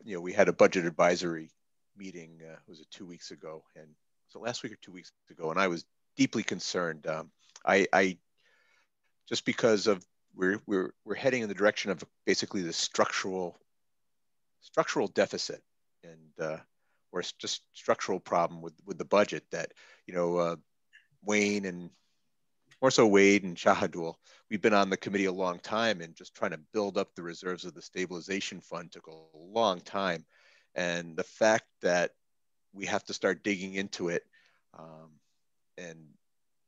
you know, we had a budget advisory meeting. Uh, was it two weeks ago? And so last week or two weeks ago, and I was deeply concerned. Um, I, I just because of we're we're we're heading in the direction of basically the structural structural deficit and uh, or just structural problem with with the budget that you know uh, Wayne and more so Wade and Shahidul, we've been on the committee a long time and just trying to build up the reserves of the stabilization fund took a long time. And the fact that we have to start digging into it, um, and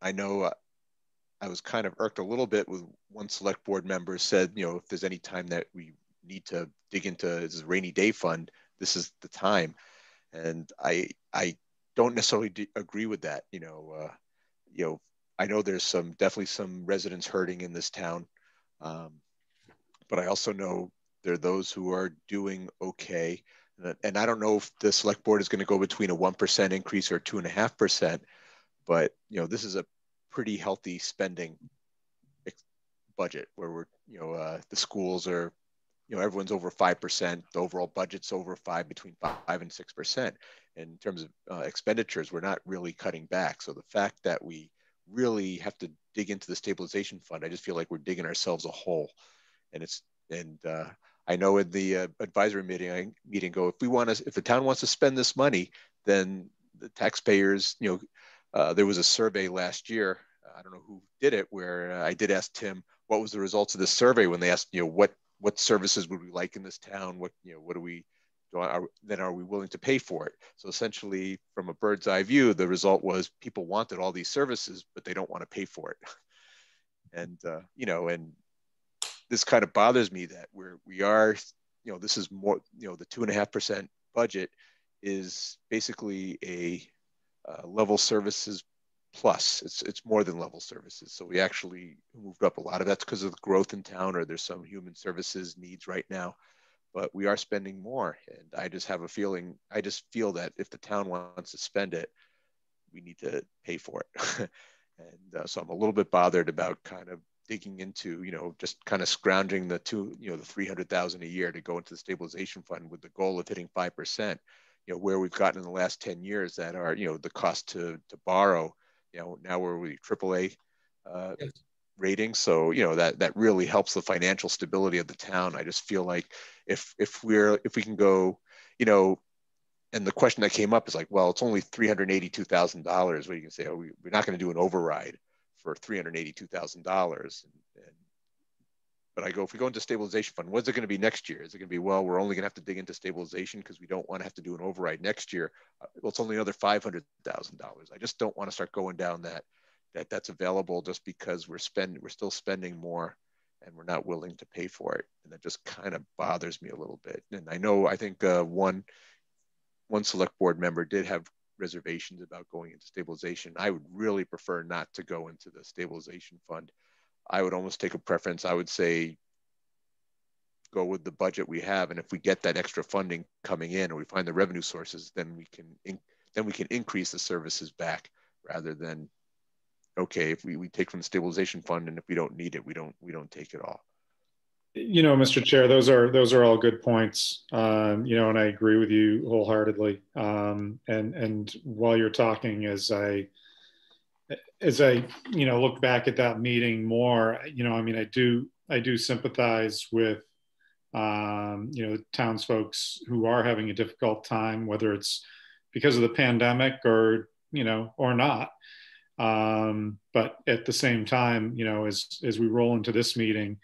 I know uh, I was kind of irked a little bit with one select board member said, you know, if there's any time that we need to dig into this rainy day fund, this is the time. And I I don't necessarily agree with that. You know, uh, you know, I know there's some definitely some residents hurting in this town, um, but I also know there are those who are doing okay. And I don't know if the select board is going to go between a one percent increase or two and a half percent, but you know, this is a pretty healthy spending budget where we're you know uh, the schools are you know everyone's over five percent. The overall budget's over five, between five and six percent. In terms of uh, expenditures, we're not really cutting back. So the fact that we really have to dig into the stabilization fund, I just feel like we're digging ourselves a hole. And it's and uh, I know in the uh, advisory meeting, I, meeting go if we want to, if the town wants to spend this money, then the taxpayers, you know, uh, there was a survey last year. I don't know who did it, where I did ask Tim what was the results of this survey when they asked, you know, what what services would we like in this town? What you know, what do we are, then are we willing to pay for it? So essentially, from a bird's eye view, the result was people wanted all these services, but they don't want to pay for it. [laughs] and uh, you know, and this kind of bothers me that we're we are, you know, this is more, you know, the two and a half percent budget is basically a uh, level services plus. It's it's more than level services. So we actually moved up a lot of that's because of the growth in town, or there's some human services needs right now. But we are spending more, and I just have a feeling. I just feel that if the town wants to spend it, we need to pay for it. [laughs] and uh, so I'm a little bit bothered about kind of digging into, you know, just kind of scrounging the two, you know, the 300,000 a year to go into the stabilization fund with the goal of hitting 5%, you know, where we've gotten in the last 10 years that are, you know, the cost to, to borrow you know now we're with AAA uh, yes. rating, so you know that that really helps the financial stability of the town. I just feel like if if we're if we can go, you know, and the question that came up is like, well, it's only three hundred eighty-two thousand dollars. Where you can say, oh, we, we're not going to do an override for three hundred eighty-two thousand dollars. But I go, if we go into stabilization fund, what's it going to be next year? Is it going to be, well, we're only going to have to dig into stabilization because we don't want to have to do an override next year. Uh, well, it's only another $500,000. I just don't want to start going down that, that that's available just because we're spending, we're still spending more and we're not willing to pay for it. And that just kind of bothers me a little bit. And I know, I think uh, one, one select board member did have reservations about going into stabilization. I would really prefer not to go into the stabilization fund I would almost take a preference. I would say go with the budget we have, and if we get that extra funding coming in, or we find the revenue sources, then we can then we can increase the services back rather than okay if we, we take from the stabilization fund and if we don't need it we don't we don't take it all you know mr chair those are those are all good points um, you know and i agree with you wholeheartedly um, and and while you're talking as i as I, you know, look back at that meeting more, you know, I mean, I do, I do sympathize with, um, you know, townsfolk who are having a difficult time, whether it's because of the pandemic or you know, or not. Um, but at the same time, you know, as as we roll into this meeting,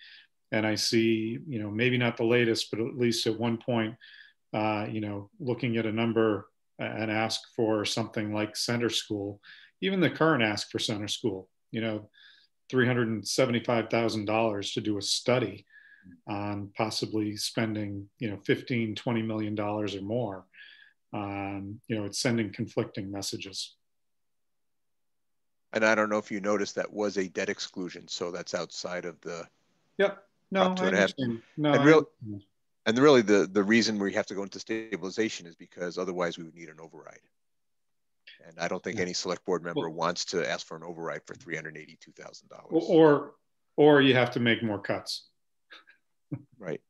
and I see, you know, maybe not the latest, but at least at one point, uh, you know, looking at a number and ask for something like center school, even the current ask for center school, you know, $375,000 to do a study on possibly spending, you know, 15, 20 million dollars or more. Um, you know, it's sending conflicting messages. And I don't know if you noticed that was a debt exclusion, so that's outside of the. Yep. No, two and a half. No, and real, and really the the reason we have to go into stabilization is because otherwise we would need an override. And I don't think any select board member well, wants to ask for an override for three hundred eighty-two thousand dollars. Or, or you have to make more cuts. [laughs] right.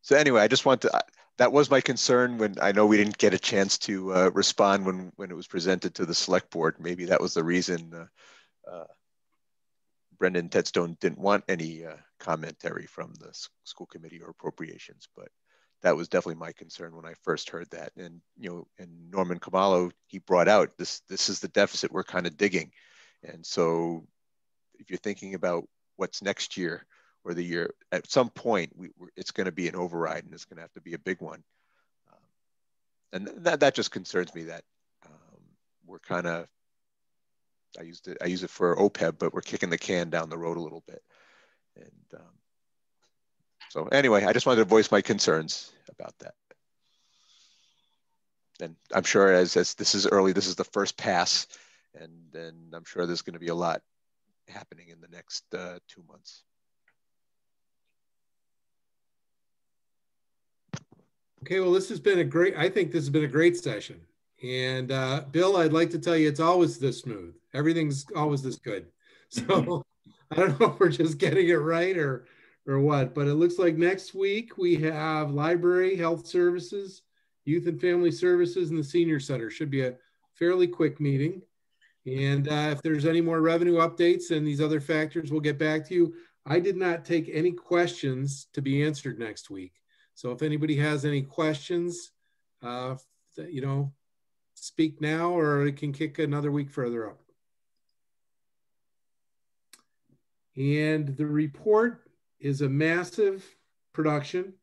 So anyway, I just want to. That was my concern when I know we didn't get a chance to uh, respond when when it was presented to the select board. Maybe that was the reason. Uh, uh, Brendan Tedstone didn't want any uh, commentary from the school committee or appropriations, but that was definitely my concern when I first heard that. And you know, and Norman Khumalo, he brought out this this is the deficit we're kind of digging. And so if you're thinking about what's next year or the year, at some point we, it's going to be an override and it's going to have to be a big one. Um, and that, that just concerns me that um, we're kind of I used it. I use it for OPEB, but we're kicking the can down the road a little bit. And um, so, anyway, I just wanted to voice my concerns about that. And I'm sure as as this is early, this is the first pass, and then I'm sure there's going to be a lot happening in the next uh, two months. Okay, well, this has been a great. I think this has been a great session. And uh, Bill, I'd like to tell you it's always this smooth. Everything's always this good. [laughs] So I don't know if we're just getting it right or or what, but it looks like next week we have library, health services, youth and family services, and the senior center. Should be a fairly quick meeting. And uh, if there's any more revenue updates and these other factors, we'll get back to you. I did not take any questions to be answered next week. So if anybody has any questions, uh, you know, speak now or it can kick another week further up. And the report is a massive production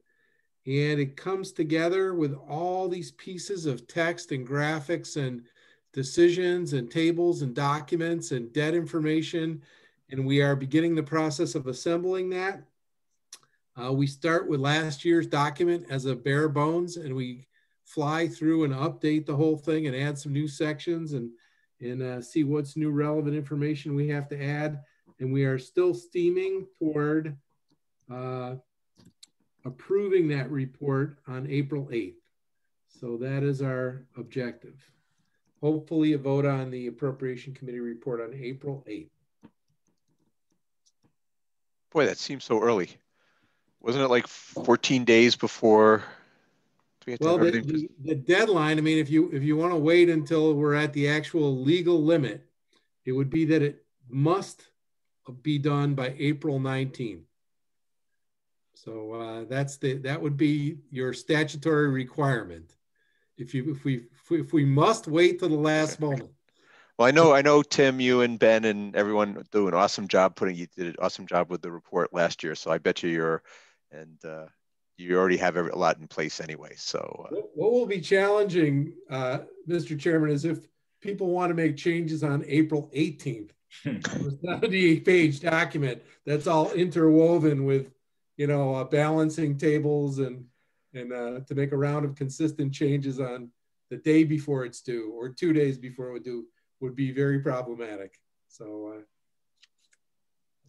and it comes together with all these pieces of text and graphics and decisions and tables and documents and debt information. And we are beginning the process of assembling that. Uh, we start with last year's document as a bare bones and we fly through and update the whole thing and add some new sections and and uh, see what's new relevant information we have to add. And we are still steaming toward uh, approving that report on April 8th. So that is our objective. Hopefully a vote on the appropriation committee report on April 8th. Boy, that seems so early. Wasn't it like 14 days before we well, the, the, the, deadline. I mean, if you if you want to wait until we're at the actual legal limit, it would be that it must be done by April 19th. So uh, that's the that would be your statutory requirement. If you if we if we, if we must wait to the last moment. Well, I know I know Tim, you and Ben and everyone do an awesome job putting you did an awesome job with the report last year. So I bet you you're and uh, you already have a lot in place anyway. So uh, what will be challenging, uh, Mr. Chairman, is if people want to make changes on April 18th. a 78 page document that's all interwoven with, you know, uh, balancing tables and and uh, to make a round of consistent changes on the day before it's due or two days before it would do would be very problematic. So uh,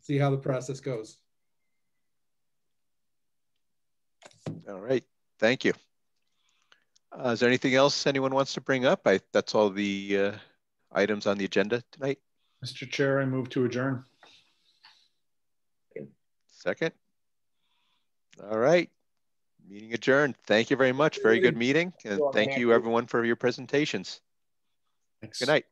see how the process goes. All right, thank you. Uh, is there anything else anyone wants to bring up? I, that's all the uh, items on the agenda tonight. Mr. Chair, I move to adjourn. Second. All right. Meeting adjourned. Thank you very much. Very good meeting. And thank you everyone for your presentations. Thanks. Good night.